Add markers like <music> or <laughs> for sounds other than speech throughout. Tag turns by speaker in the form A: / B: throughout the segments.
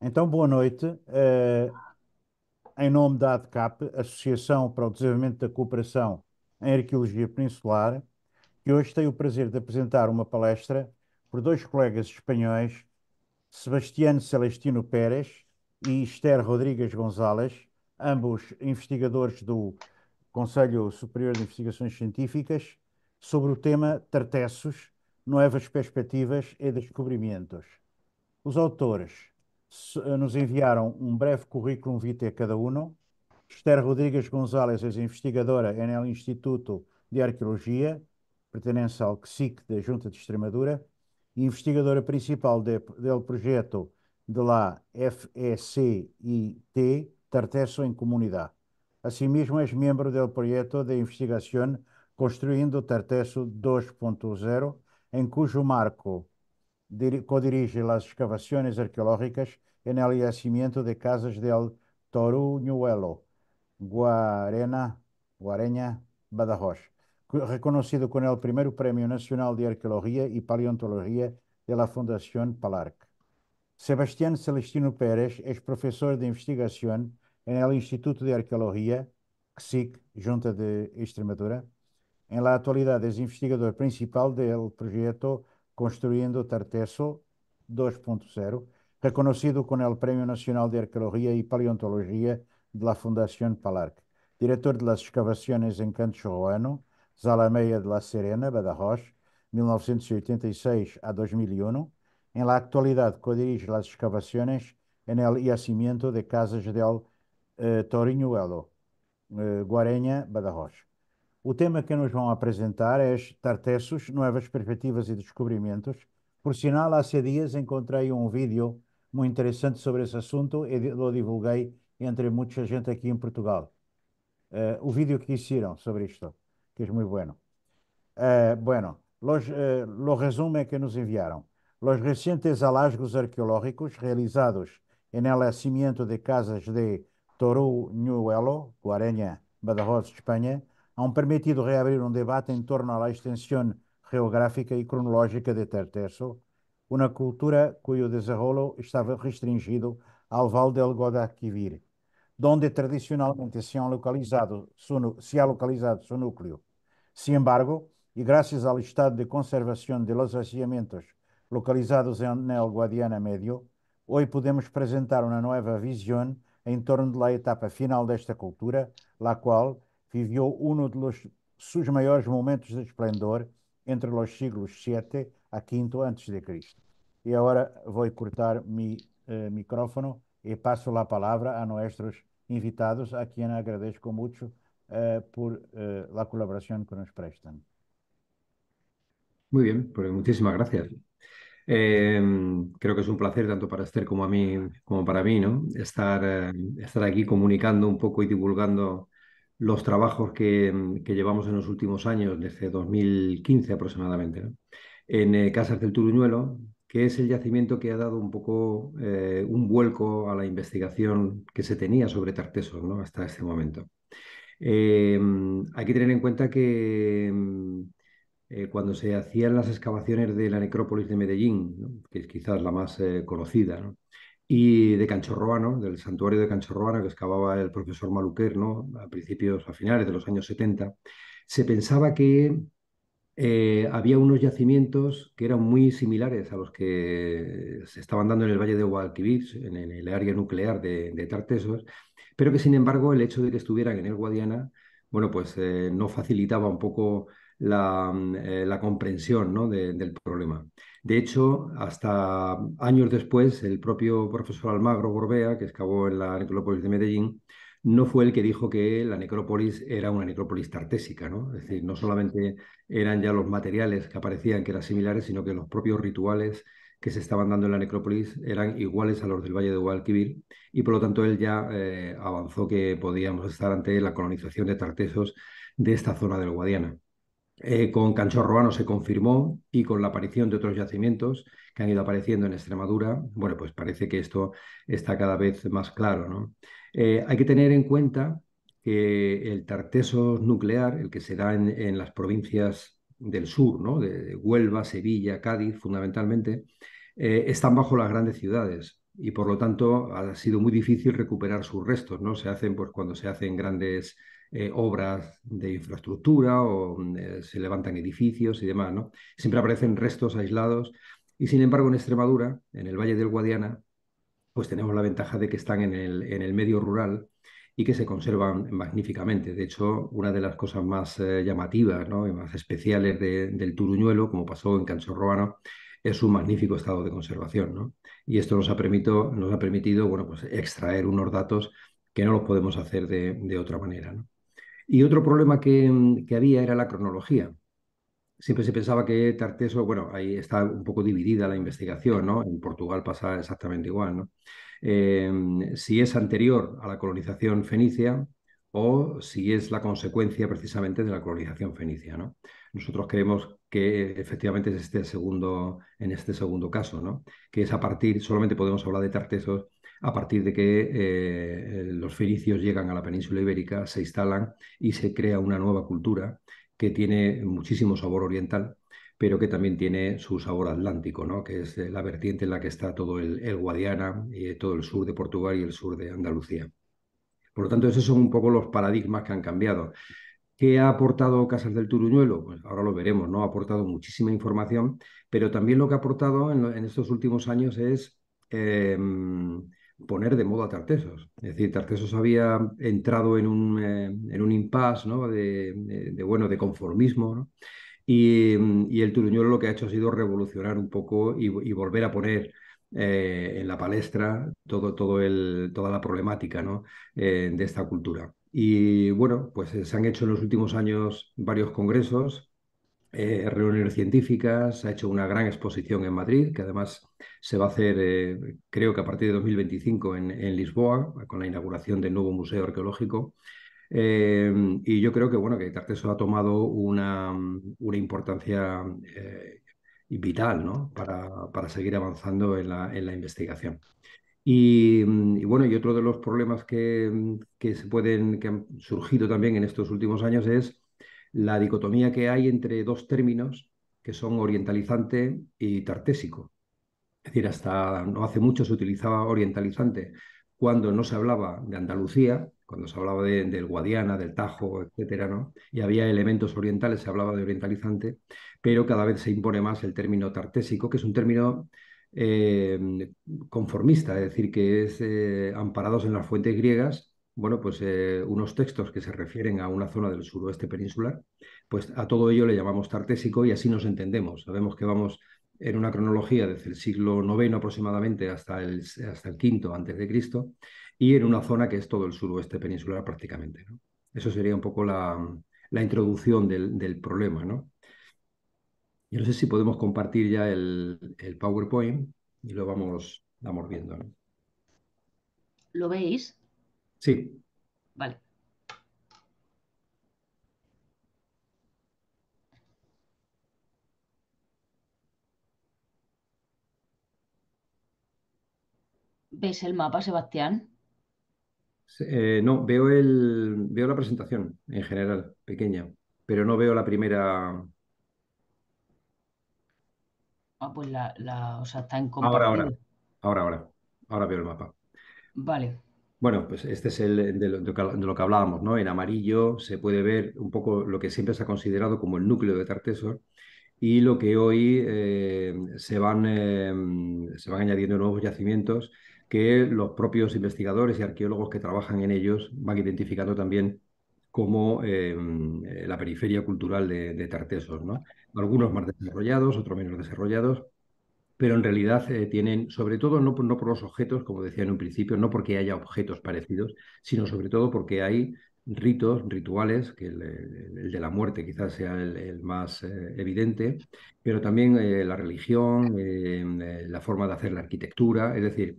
A: Então, boa noite. Eh, em nome da ADCAP, Associação para o Desenvolvimento da Cooperação em Arqueologia Peninsular, que hoje tenho o prazer de apresentar uma palestra por dois colegas espanhóis, Sebastián Celestino Pérez e Esther Rodrigues González, ambos investigadores do Conselho Superior de Investigações Científicas, sobre o tema Tartessos, Novas Perspectivas e Descobrimentos. Os autores nos enviaram um breve currículo vitae cada um. Esther Rodrigues González é investigadora no Instituto de Arqueologia, pertence ao CSIC da Junta de Extremadura, e investigadora principal de, do projeto de la FECIT, Tartesso em Comunidade. Asimismo, é membro do projeto de investigação Construindo Tartesso 2.0, em cujo marco codirige as escavações arqueológicas en el yacimiento de Casas del Toruñuelo, Guarena, Guareña, Badajoz, reconocido con el primer Premio Nacional de Arqueología y Paleontología de la Fundación Palarc. Sebastián Celestino Pérez es profesor de investigación en el Instituto de Arqueología, CSIC, Junta de Extremadura. En la actualidad es investigador principal del proyecto Construyendo Tarteso 2.0, reconocido con el Premio Nacional de Arqueología y Paleontología de la Fundación Palarc. Director de las excavaciones en Canto Roano, Zalameia de la Serena, Badajoz, 1986 a 2001. En la actualidad codirige las excavaciones en el yacimiento de Casas del eh, Toriñuelo, eh, Guareña, Badajoz. O tema que nos vão apresentar é Tartessos, Novas Perspectivas e Descobrimentos. Por sinal, há dias encontrei um vídeo muito interessante sobre esse assunto e lo divulguei entre muita gente aqui em Portugal. Uh, o vídeo que hicieron sobre isto, que é muito bueno. Uh, bueno, los, uh, que nos enviaram. Los recientes hallazgos arqueológicos realizados en el de casas de Toruñuelo, Guareña, Badajoz, Espanha, han permitido reabrir um debate em torno à extensão geográfica e cronológica de Tarteso, uma cultura cujo desarrollo estava restringido ao Val del Guadalquivir, onde tradicionalmente se, localizado su, se localizado núcleo. Sin embargo, e graças ao estado de conservação de los yacimientos localizados en el Guadiana Medio, hoje podemos apresentar uma nova visão em torno da etapa final desta cultura, la qual vivió uno de los, sus mayores momentos de esplendor entre los siglos 7 a 5 antes de Cristo. Y ahora voy a cortar mi eh, micrófono y paso la palabra a nuestros invitados, a quien agradezco mucho eh, por eh, la colaboración que nos prestan.
B: Muy bien, pues muchísimas gracias. Em, creo que es un placer tanto para Esther como a mí, como para mí, ¿no? Estar, eh, estar aquí comunicando un poco y divulgando los trabajos que, llevamos en los últimos años, desde 2015 aproximadamente, en eh, Casas del Turuñuelo, que es el yacimiento que ha dado un poco eh, un vuelco a la investigación que se tenía sobre Tartesos ¿no? hasta este momento. Em, hay que tener en cuenta que eh, cuando se hacían las excavaciones de la necrópolis de Medellín, que es quizás la más conocida, ¿no? Y de Canchorroano, del santuario de Canchorroano que excavaba el profesor Maluquer ¿no? a principios, a finales de los años 70, se pensaba que eh, había unos yacimientos que eran muy similares a los que se estaban dando en el Valle de Guadalquivir, en, el área nuclear de, Tartesos, pero que sin embargo el hecho de que estuvieran en el Guadiana, bueno, pues eh, no facilitaba un poco la, eh, comprensión del problema. De hecho, hasta años después, el propio profesor Almagro Gorbea, que excavó en la necrópolis de Medellín, no fue el que dijo que la necrópolis era una necrópolis tartésica, ¿no? Es decir, no solamente eran ya los materiales que aparecían que eran similares, sino que los propios rituales que se estaban dando en la necrópolis eran iguales a los del Valle de Guadalquivir y por lo tanto él ya eh, avanzó que podíamos estar ante la colonización de tartesos de esta zona del Guadiana. Eh, con Canchorroano se confirmó y con la aparición de otros yacimientos que han ido apareciendo en Extremadura, bueno, pues parece que esto está cada vez más claro. ¿no? Eh, hay que tener en cuenta que el tarteso nuclear, el que se da en, las provincias del sur, ¿no? de, Huelva, Sevilla, Cádiz, fundamentalmente, están bajo las grandes ciudades y por lo tanto ha sido muy difícil recuperar sus restos, ¿no? Se hacen pues cuando se hacen grandes eh, obras de infraestructura o eh, se levantan edificios y demás, ¿no? Siempre aparecen restos aislados y sin embargo en Extremadura, en el Valle del Guadiana, pues tenemos la ventaja de que están en el, en el medio rural y que se conservan magníficamente. De hecho, una de las cosas más eh, llamativas ¿no? y más especiales del Turuñuelo, como pasó en Canchorroano, es su magnífico estado de conservación. ¿no? Y esto nos ha, permitido, nos ha permitido bueno, pues extraer unos datos que no los podemos hacer de, de otra manera. ¿no? Y otro problema que, que, había era la cronología. Siempre se pensaba que Tarteso, bueno, ahí está un poco dividida la investigación, ¿no? En Portugal pasa exactamente igual, ¿no? Eh, si es anterior a la colonización fenicia o si es la consecuencia precisamente de la colonización fenicia, ¿no? Nosotros creemos que efectivamente es este segundo, en este segundo caso, ¿no? que es a partir, solamente podemos hablar de Tartesos a partir de que eh, los fenicios llegan a la península ibérica, se instalan y se crea una nueva cultura que tiene muchísimo sabor oriental, pero que también tiene su sabor atlántico, ¿no? que es la vertiente en la que está todo el, el Guadiana, y todo el sur de Portugal y el sur de Andalucía. Por lo tanto, esos son un poco los paradigmas que han cambiado. ¿Qué ha aportado Casas del Turuñuelo? Pues ahora lo veremos, ¿no? Ha aportado muchísima información, pero también lo que ha aportado en, estos últimos años es em, poner de moda Tartesos. Es decir, Tartesos había entrado en un, eh, en un impasse ¿no? de, bueno, de conformismo, y, el Turuñuelo lo que ha hecho ha sido revolucionar un poco y, volver a poner eh, en la palestra todo, todo el, toda la problemática ¿no? Eh, de esta cultura. Y bueno, pues se han hecho en los últimos años varios congresos, eh, reuniones científicas, ha hecho una gran exposición en Madrid, que además se va a hacer, eh, creo que a partir de 2025 en, en, Lisboa, con la inauguración del nuevo Museo Arqueológico. y yo creo que, bueno, que Tarteso ha tomado una, una importancia vital ¿no? para, para, seguir avanzando en la, en la investigación. Mm, y, bueno, y otro de los problemas que, que, se pueden, que han surgido también en estos últimos años es la dicotomía que hay entre dos términos que son orientalizante y tartésico. Es decir, hasta no hace mucho se utilizaba orientalizante cuando no se hablaba de Andalucía, cuando se hablaba de, del Guadiana, del Tajo, etcétera, ¿no? Y había elementos orientales, se hablaba de orientalizante, pero cada vez se impone más el término tartésico, que es un término eh, conformista, es decir, que es eh, amparados en las fuentes griegas, bueno, pues eh, unos textos que se refieren a una zona del suroeste peninsular, pues a todo ello le llamamos tartésico y así nos entendemos. Sabemos que vamos en una cronología desde el siglo IX aproximadamente hasta el, hasta el V antes de Cristo y en una zona que es todo el suroeste peninsular prácticamente. Eso sería un poco la, introducción del, del problema, ¿no? Yo no sé si podemos compartir ya el, PowerPoint y lo vamos, vamos viendo.
C: ¿Lo veis?
B: Sí.
C: Vale. ¿Ves el mapa, Sebastián?
B: Eh, no, veo, el, veo la presentación en general, pequeña, pero no veo la primera,
C: Ah, pues la, o sea, está en
B: Ahora, ahora, ahora, ahora, ahora veo el mapa.
C: Vale.
B: Bueno, pues este es el de lo, que hablábamos, ¿no? En amarillo se puede ver un poco lo que siempre se ha considerado como el núcleo de Tartesor y lo que hoy eh, se, van, eh, se van añadiendo nuevos yacimientos que los propios investigadores y arqueólogos que trabajan en ellos van identificando también como eh, la periferia cultural de, de Tartesos, ¿no? algunos más desarrollados, otros menos desarrollados, pero en realidad eh, tienen, sobre todo, no, por los objetos, como decía en un principio, no porque haya objetos parecidos, sino sobre todo porque hay ritos, rituales, que el, de la muerte quizás sea el, más eh, evidente, pero también eh, la religión, la forma de hacer la arquitectura, es decir,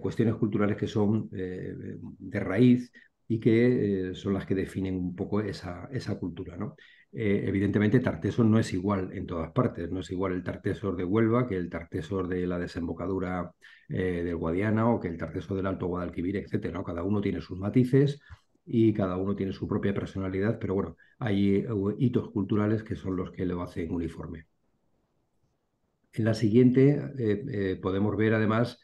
B: cuestiones culturales que son de raíz y que son las que definen un poco esa, esa cultura. ¿no? Eh, evidentemente Tartesor no es igual en todas partes, no es igual el Tartesor de Huelva que el Tartesor de la desembocadura eh, del Guadiana o que el Tartesor del Alto Guadalquivir, etc. Cada uno tiene sus matices y cada uno tiene su propia personalidad, pero bueno, hay eh, hitos culturales que son los que lo hacen uniforme. En la siguiente podemos ver además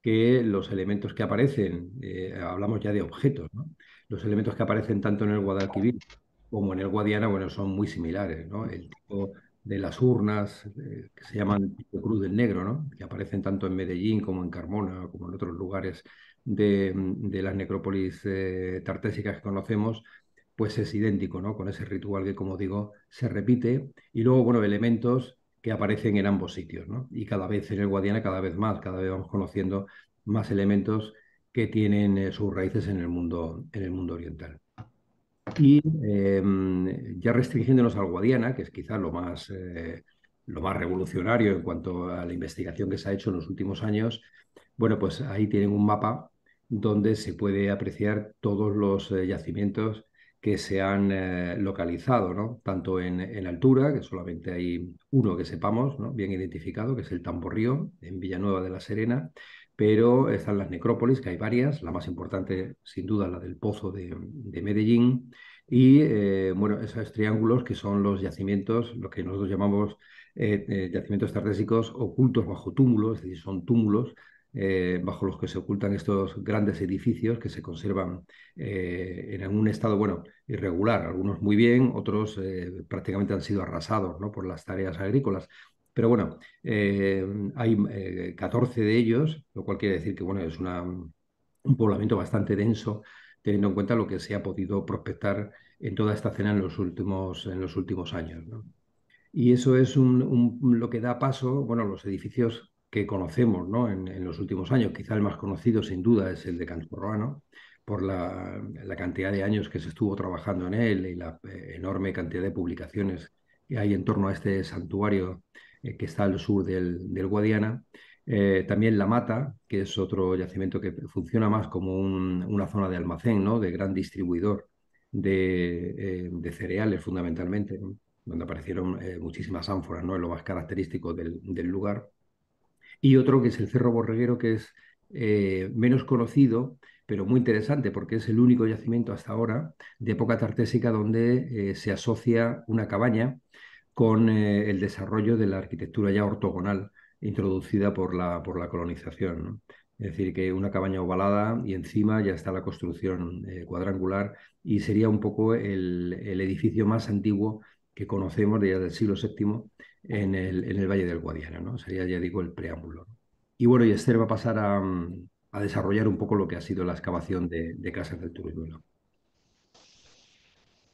B: que los elementos que aparecen, hablamos ya de objetos, ¿no? los elementos que aparecen tanto en el Guadalquivir como en el Guadiana, bueno, son muy similares, ¿no? El tipo de las urnas, eh, que se llaman Cruz del Negro, ¿no? Que aparecen tanto en Medellín como en Carmona, como en otros lugares de, las necrópolis eh, tartésicas que conocemos, pues es idéntico, ¿no? Con ese ritual que, como digo, se repite. Y luego, bueno, elementos que aparecen en ambos sitios, ¿no? Y cada vez en el Guadiana, cada vez más, cada vez vamos conociendo más elementos que tienen eh, sus raíces en el mundo, en el mundo oriental. Y em, ya restringiéndonos al Guadiana, que es quizá lo más, eh, lo más revolucionario en cuanto a la investigación que se ha hecho en los últimos años, bueno, pues ahí tienen un mapa donde se puede apreciar todos los eh, yacimientos que se han eh, localizado, ¿no? Tanto en, en, altura, que solamente hay uno que sepamos, ¿no? Bien identificado, que es el Tamborrío, en Villanueva de la Serena, pero están las necrópolis, que hay varias, la más importante sin duda la del Pozo de, Medellín, y eh, bueno, esos triángulos que son los yacimientos, lo que nosotros llamamos eh, eh, yacimientos tartésicos ocultos bajo túmulos, es decir, son túmulos bajo los que se ocultan estos grandes edificios que se conservan en un estado, bueno, irregular, algunos muy bien, otros prácticamente han sido arrasados ¿no? por las tareas agrícolas. Pero bueno, eh, hay 14 eh, de ellos, lo cual quiere decir que bueno, es un poblamiento bastante denso, teniendo en cuenta lo que se ha podido prospectar en toda esta zona en los últimos, en los últimos años. Y eso es lo que da paso, bueno, los edificios que conocemos en, los últimos años. Quizá el más conocido, sin duda, es el de Cantorroano, por la, cantidad de años que se estuvo trabajando en él y la eh, enorme cantidad de publicaciones que hay en torno a este santuario eh, que está al sur del, Guadiana. Eh, también La Mata, que es otro yacimiento que funciona más como una zona de almacén, ¿no? de gran distribuidor de, eh, cereales fundamentalmente, donde aparecieron muchísimas ánforas, ¿no? es lo más característico del, lugar. Y otro que es el Cerro Borreguero, que es menos conocido, pero muy interesante porque es el único yacimiento hasta ahora de época tartésica donde se asocia una cabaña con eh, el desarrollo de la arquitectura ya ortogonal introducida por la, por la colonización. Es decir, que una cabaña ovalada y encima ya está la construcción eh, cuadrangular y sería un poco el, edificio más antiguo que conocemos desde el siglo VII en el, en el Valle del Guadiana. Sería, ya digo, el preámbulo. Y bueno, y Esther va a pasar a, desarrollar un poco lo que ha sido la excavación de, de Casas del Turismo.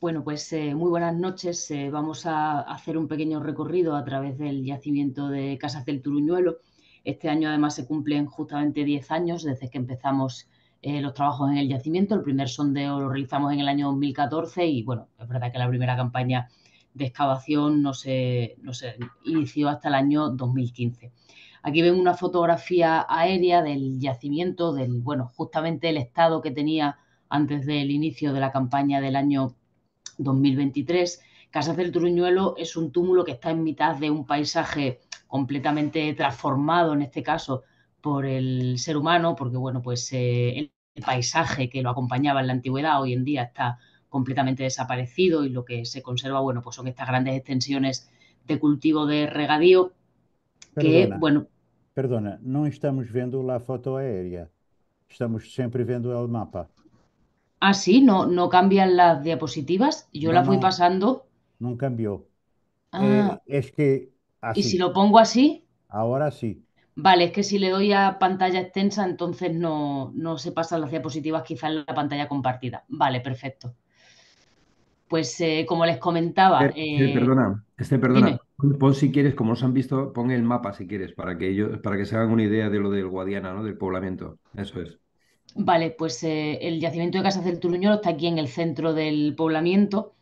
C: Bueno, pues eh, muy buenas noches. Eh, vamos a hacer un pequeño recorrido a través del yacimiento de Casas del Turuñuelo. Este año además se cumplen justamente 10 años desde que empezamos eh, los trabajos en el yacimiento. El primer sondeo lo realizamos en el año 2014 y bueno, es verdad que la primera campaña de excavación no se, no se inició hasta el año 2015. Aquí ven una fotografía aérea del yacimiento, del, bueno, justamente el estado que tenía antes del inicio de la campaña del año 2023. Casas del Truñuelo es un túmulo que está en mitad de un paisaje completamente transformado, en este caso, por el ser humano, porque bueno, pues eh, el paisaje que lo acompañaba en la antigüedad hoy en día está completamente desaparecido y lo que se conserva, bueno, pues son estas grandes extensiones de cultivo de regadío que, bueno...
A: Perdona, no estamos viendo la foto aérea, estamos siempre viendo el mapa.
C: Ah, sí, no, no cambian las diapositivas. Yo las voy pasando.
A: no cambió.
C: Ah,
A: eh, es que
C: ¿y si lo pongo así?
A: ahora sí.
C: Vale, es que si le doy a pantalla extensa, entonces no, no se pasan las diapositivas quizás en la pantalla compartida. Vale, perfecto. Pues eh, como les comentaba.
B: Eh, perdona, este, perdona. Pon si quieres, como os han visto, pon el mapa si quieres, para que ellos, para que se hagan una idea de lo del Guadiana, ¿no? Del poblamiento. Eso es.
C: Vale, pues eh, el yacimiento de Casas del Turuñuelo está aquí en el centro del poblamiento.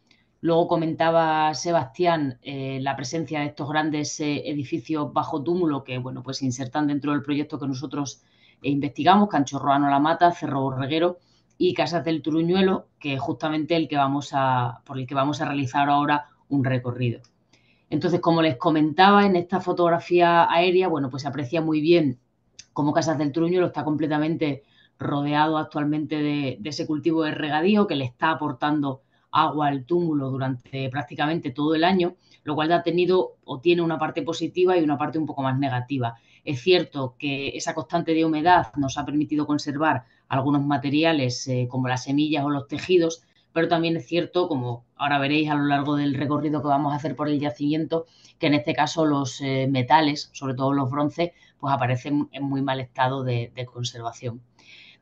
C: Luego comentaba Sebastián eh, la presencia de estos grandes eh, edificios bajo túmulo que, bueno, pues se insertan dentro del proyecto que nosotros investigamos, Canchorroano La Mata, Cerro Borreguero y Casas del Turuñuelo, que es justamente el que vamos a, por el que vamos a realizar ahora un recorrido. Entonces, como les comentaba en esta fotografía aérea, bueno, pues se aprecia muy bien cómo Casas del Turuñuelo está completamente rodeado actualmente de, ese cultivo de regadío que le está aportando agua al túmulo durante prácticamente todo el año, lo cual ha tenido o tiene una parte positiva y una parte un poco más negativa. Es cierto que esa constante de humedad nos ha permitido conservar algunos materiales eh, como las semillas o los tejidos, pero también es cierto, como ahora veréis a lo largo del recorrido que vamos a hacer por el yacimiento, que en este caso los eh, metales, sobre todo los bronces, pues aparecen en muy mal estado de, conservación.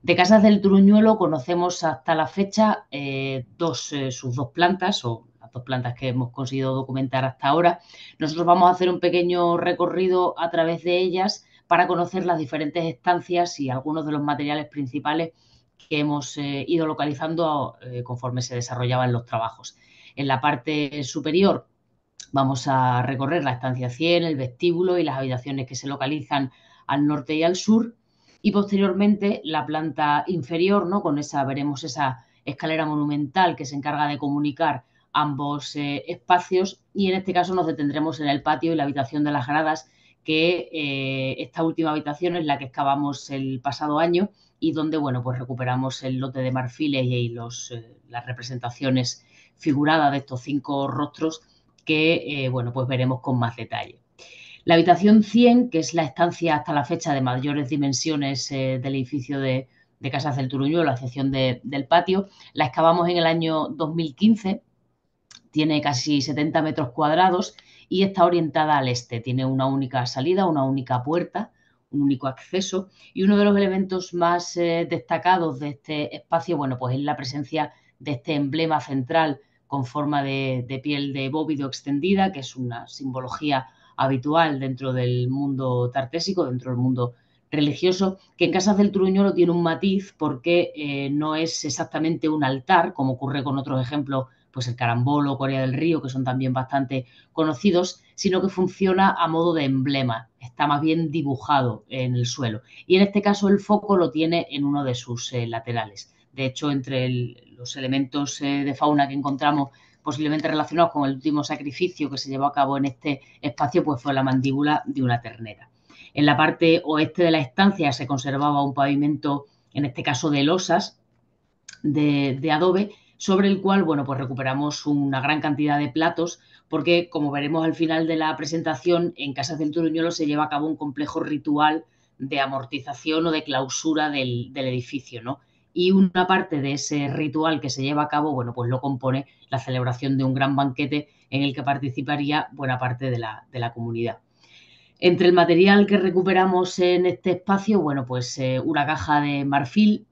C: De Casas del Truñuelo conocemos hasta la fecha eh, dos, sus dos plantas, o las dos plantas que hemos conseguido documentar hasta ahora. Nosotros vamos a hacer un pequeño recorrido a través de ellas para conocer las diferentes estancias y algunos de los materiales principales que hemos eh, ido localizando eh, conforme se desarrollaban los trabajos. En la parte superior vamos a recorrer la estancia 100, el vestíbulo y las habitaciones que se localizan al norte y al sur. Y posteriormente la planta inferior, ¿no? Con esa veremos esa escalera monumental que se encarga de comunicar ambos eh, espacios y en este caso nos detendremos en el patio y la habitación de las gradas que eh, esta última habitación es la que excavamos el pasado año y donde, bueno, pues recuperamos el lote de marfiles y los, eh, las representaciones figuradas de estos cinco rostros que, bueno, pues veremos con más detalle. La habitación 100, que es la estancia hasta la fecha de mayores dimensiones del edificio de, de, Casas del Turuñuelo, a excepción del patio, la excavamos en el año 2015, tiene casi 70 metros cuadrados y está orientada al este. Tiene una única salida, una única puerta, un único acceso y uno de los elementos más eh, destacados de este espacio, bueno, pues es la presencia de este emblema central con forma de, piel de bóvido extendida, que es una simbología habitual dentro del mundo tartésico, dentro del mundo religioso, que en Casas del Truñuelo tiene un matiz porque eh, no es exactamente un altar, como ocurre con otros ejemplos pues el carambolo, Corea del Río, que son también bastante conocidos, sino que funciona a modo de emblema, está más bien dibujado en el suelo. Y en este caso el foco lo tiene en uno de sus eh, laterales. De hecho, entre los elementos eh, de fauna que encontramos posiblemente relacionados con el último sacrificio que se llevó a cabo en este espacio, pues fue la mandíbula de una ternera. En la parte oeste de la estancia se conservaba un pavimento, en este caso de losas, de, adobe, sobre el cual, bueno, pues recuperamos una gran cantidad de platos, porque como veremos al final de la presentación, en Casas del Turuñuelo se lleva a cabo un complejo ritual de amortización o de clausura del, edificio, ¿no? Y una parte de ese ritual que se lleva a cabo, bueno, pues lo compone la celebración de un gran banquete en el que participaría buena parte de la, de la comunidad. Entre el material que recuperamos en este espacio, bueno, pues eh, una caja de marfil,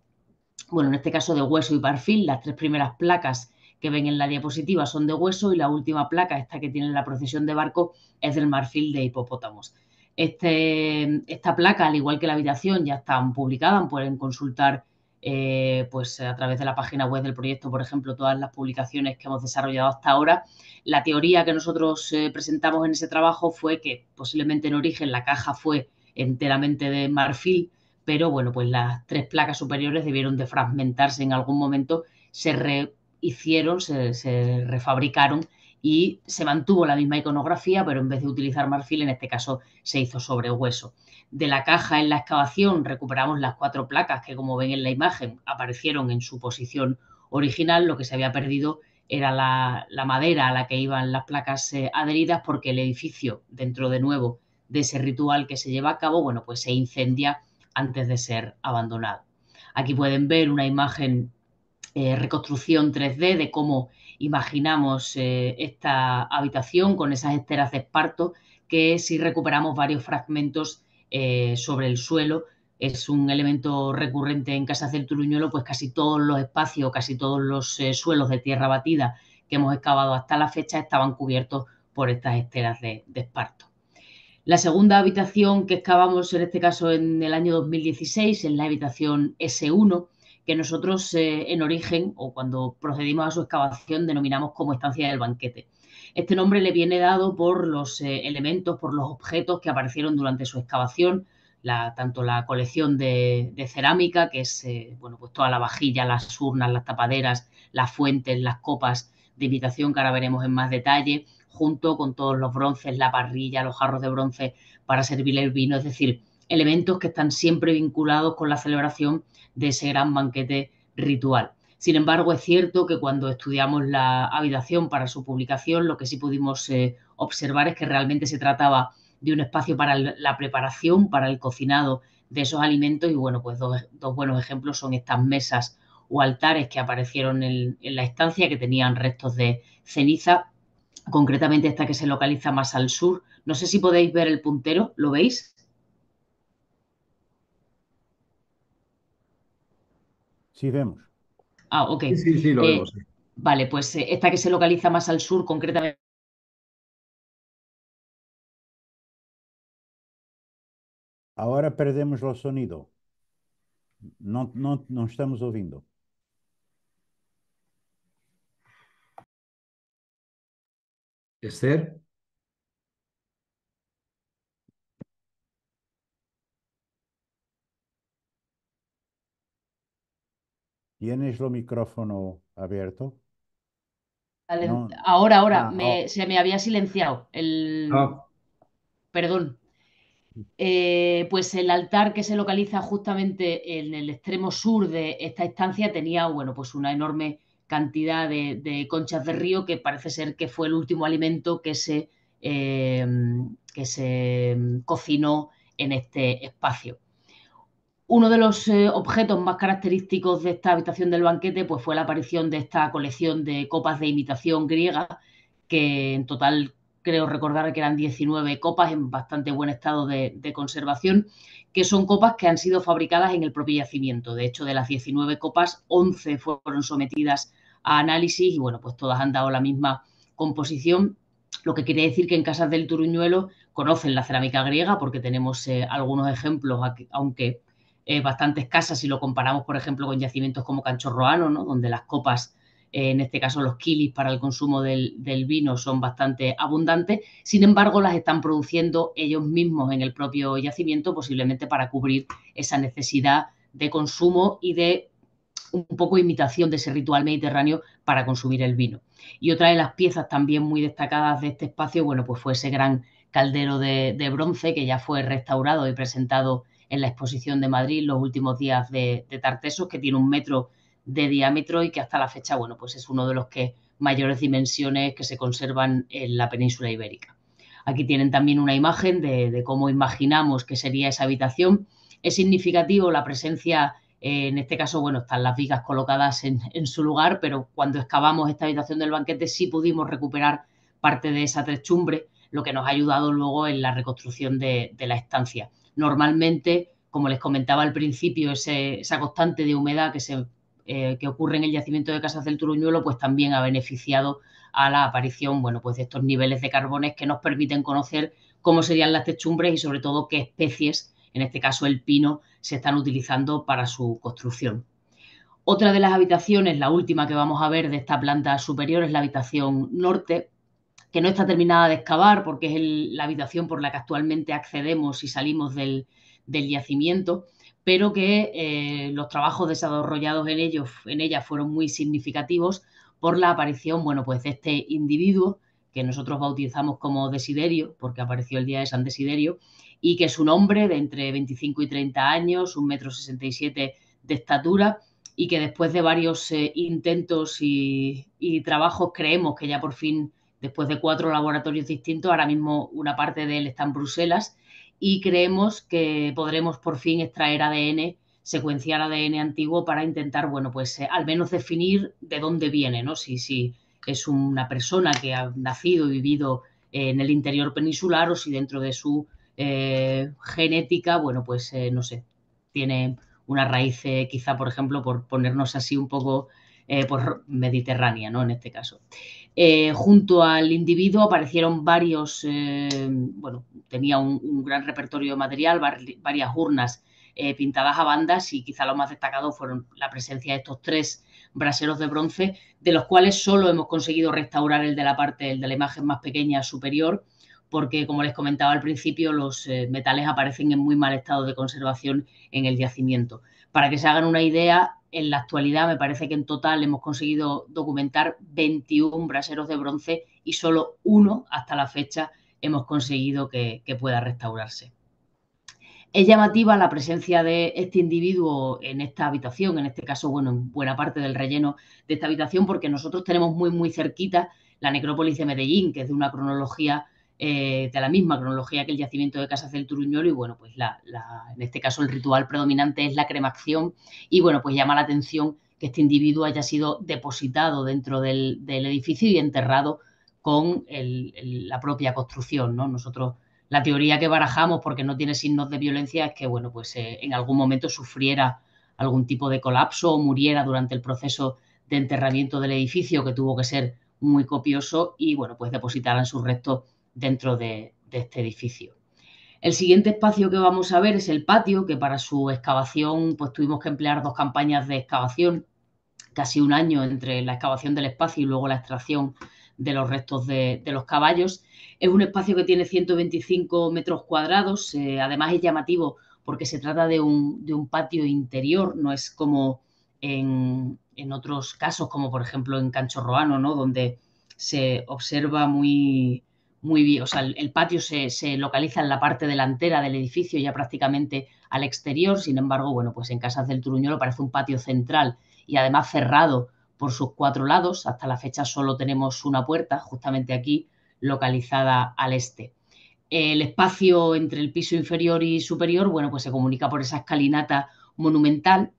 C: bueno, en este caso de hueso y perfil, las tres primeras placas que ven en la diapositiva son de hueso y la última placa, esta que tiene la procesión de barco, es del marfil de hipopótamos. Este, esta placa, al igual que la habitación, ya están publicadas, pueden consultar eh, pues a través de la página web del proyecto, por ejemplo, todas las publicaciones que hemos desarrollado hasta ahora. La teoría que nosotros eh, presentamos en ese trabajo fue que posiblemente en origen la caja fue enteramente de marfil, pero bueno, pues las tres placas superiores debieron de fragmentarse en algún momento, se rehicieron, se, refabricaron y se mantuvo la misma iconografía, pero en vez de utilizar marfil, en este caso se hizo sobre hueso. De la caja en la excavación recuperamos las cuatro placas que, como ven en la imagen, aparecieron en su posición original. Lo que se había perdido era la, madera a la que iban las placas eh, adheridas, porque el edificio, dentro de nuevo de ese ritual que se lleva a cabo, bueno, pues se incendia antes de ser abandonado. Aquí pueden ver una imagen, eh, reconstrucción 3D de cómo imaginamos eh, esta habitación con esas esteras de esparto que si recuperamos varios fragmentos eh, sobre el suelo es un elemento recurrente en Casas del Turuñuelo, pues casi todos los espacios, casi todos los suelos de tierra batida que hemos excavado hasta la fecha estaban cubiertos por estas esteras de esparto. La segunda habitación que excavamos, en este caso en el año 2016, es la habitación S1, que nosotros eh, en origen o cuando procedimos a su excavación denominamos como estancia del banquete. Este nombre le viene dado por los eh, elementos, por los objetos que aparecieron durante su excavación, tanto la colección de, cerámica, que es eh, bueno, pues toda la vajilla, las urnas, las tapaderas, las fuentes, las copas de invitación que ahora veremos en más detalle, junto con todos los bronces, la parrilla, los jarros de bronce para servir el vino, es decir, elementos que están siempre vinculados con la celebración de ese gran banquete ritual. Sin embargo, es cierto que cuando estudiamos la habitación para su publicación, lo que sí pudimos eh, observar es que realmente se trataba de un espacio para la preparación, para el cocinado de esos alimentos y bueno, pues dos, buenos ejemplos son estas mesas o altares que aparecieron en, en la estancia que tenían restos de ceniza, concretamente esta que se localiza más al sur. No sé si podéis ver el puntero, ¿lo veis?
A: Sí, vemos.
C: Ah, ok.
B: Sí, sí, lo
C: Eh,
B: vemos. sí.
C: Vale, pues eh, esta que se localiza más al sur, concretamente.
A: Ahora perdemos o sonido. Não, não, não estamos ouvindo.
B: Esther,
A: ¿Tienes el micrófono abierto?
C: Vale,
A: No.
C: Ahora, ahora,
A: Ah,
C: me-
A: oh.
C: se me había silenciado el...
B: ah,
C: Perdón. Eh, pues el altar que se localiza justamente en el extremo sur de esta estancia tenía, bueno, pues una enorme cantidad de, de conchas de río que parece ser que fue el último alimento que se, eh, que se cocinó en este espacio. Uno de los eh, objetos más característicos de esta habitación del banquete pues, fue la aparición de esta colección de copas de imitación griega, que en total creo recordar que eran 19 copas en bastante buen estado de, conservación, que son copas que han sido fabricadas en el propio yacimiento. De hecho, de las 19 copas, 11 fueron sometidas a análisis y bueno, pues todas han dado la misma composición, lo que quiere decir que en Casas del Turuñuelo conocen la cerámica griega porque tenemos eh, algunos ejemplos, aquí- aunque eh, bastantes casas si lo comparamos, por ejemplo, con yacimientos como Canchorroano, ¿no? donde las copas, eh, en este caso los kilis para el consumo del, del vino son bastante abundantes. Sin embargo, las están produciendo ellos mismos en el propio yacimiento, posiblemente para cubrir esa necesidad de consumo y de un poco imitación de ese ritual mediterráneo para consumir el vino. Y otra de las piezas también muy destacadas de este espacio, bueno, pues fue ese gran caldero de, de bronce que ya fue restaurado y presentado en la exposición de Madrid los últimos días de, de Tartesos, que tiene un metro de diámetro y que hasta la fecha, bueno, pues es uno de los que mayores dimensiones que se conservan en la península ibérica. Aquí tienen también una imagen de, cómo imaginamos que sería esa habitación. Es significativo la presencia, eh, en este caso, bueno, están las vigas colocadas en, su lugar, pero cuando excavamos esta habitación del banquete sí pudimos recuperar parte de esa techumbre, lo que nos ha ayudado luego en la reconstrucción de la estancia. Normalmente, como les comentaba al principio, esa constante de humedad que, se, eh, que ocurre en el yacimiento de Casas del Turuñuelo, pues también ha beneficiado a la aparición, bueno, pues de estos niveles de carbones que nos permiten conocer cómo serían las techumbres y sobre todo qué especies, en este caso el pino, se están utilizando para su construcción. Otra de las habitaciones, la última que vamos a ver de esta planta superior, es la habitación norte, que no está terminada de excavar porque es la habitación por la que actualmente accedemos y salimos del, del yacimiento, pero que eh, los trabajos desarrollados en, ellos, en ella fueron muy significativos por la aparición, bueno, pues de este individuo que nosotros bautizamos como Desiderio, porque apareció el día de San Desiderio, y que es un hombre de entre 25 y 30 años, un metro 67 de estatura, y que después de varios eh, intentos y trabajos creemos que ya por fin después de cuatro laboratorios distintos, ahora mismo una parte de él está en Bruselas y creemos que podremos por fin extraer ADN, secuenciar ADN antiguo para intentar, bueno, pues eh, al menos definir de dónde viene, ¿no? Si, si es una persona que ha nacido y vivido eh, en el interior peninsular o si dentro de su eh, genética, bueno, pues no sé, tiene una raíz quizá, por ejemplo, por ponernos así un poco pues mediterránea, ¿no? En este caso. Eh, junto al individuo aparecieron varios, eh, bueno, tenía un, gran repertorio de material, varias urnas eh, pintadas a bandas y quizá lo más destacado fueron la presencia de estos tres braseros de bronce, de los cuales solo hemos conseguido restaurar el de la parte, el de la imagen más pequeña superior, porque como les comentaba al principio, los metales aparecen en muy mal estado de conservación en el yacimiento. Para que se hagan una idea, en la actualidad me parece que en total hemos conseguido documentar 21 braseros de bronce y solo uno hasta la fecha hemos conseguido que, pueda restaurarse. Es llamativa la presencia de este individuo en esta habitación, en este caso, bueno, en buena parte del relleno de esta habitación, porque nosotros tenemos muy, muy cerquita la necrópolis de Medellín, que es de una cronología, eh, de la misma cronología que el yacimiento de Casas del Turuñuelo, y bueno, pues la, en este caso el ritual predominante es la cremación, y bueno, pues llama la atención que este individuo haya sido depositado dentro del, edificio y enterrado con la propia construcción, ¿no? Nosotros la teoría que barajamos, porque no tiene signos de violencia, es que, bueno, pues eh, en algún momento sufriera algún tipo de colapso o muriera durante el proceso de enterramiento del edificio, que tuvo que ser muy copioso, y, bueno, pues depositaran sus restos dentro de, este edificio. El siguiente espacio que vamos a ver es el patio, que para su excavación pues tuvimos que emplear dos campañas de excavación, casi un año entre la excavación del espacio y luego la extracción de los restos de, los caballos. Es un espacio que tiene 125 metros cuadrados, eh, además es llamativo porque se trata de un, patio interior, no es como en, otros casos, como por ejemplo en Cancho Roano, ¿no? donde se observa muy, muy bien, o sea, el, patio se, se, localiza en la parte delantera del edificio, ya prácticamente al exterior, sin embargo, bueno, pues en Casas del Turuñuelo parece un patio central y además cerrado por sus cuatro lados. Hasta la fecha solo tenemos una puerta, justamente aquí, localizada al este. El espacio entre el piso inferior y superior, bueno, pues se comunica por esa escalinata monumental,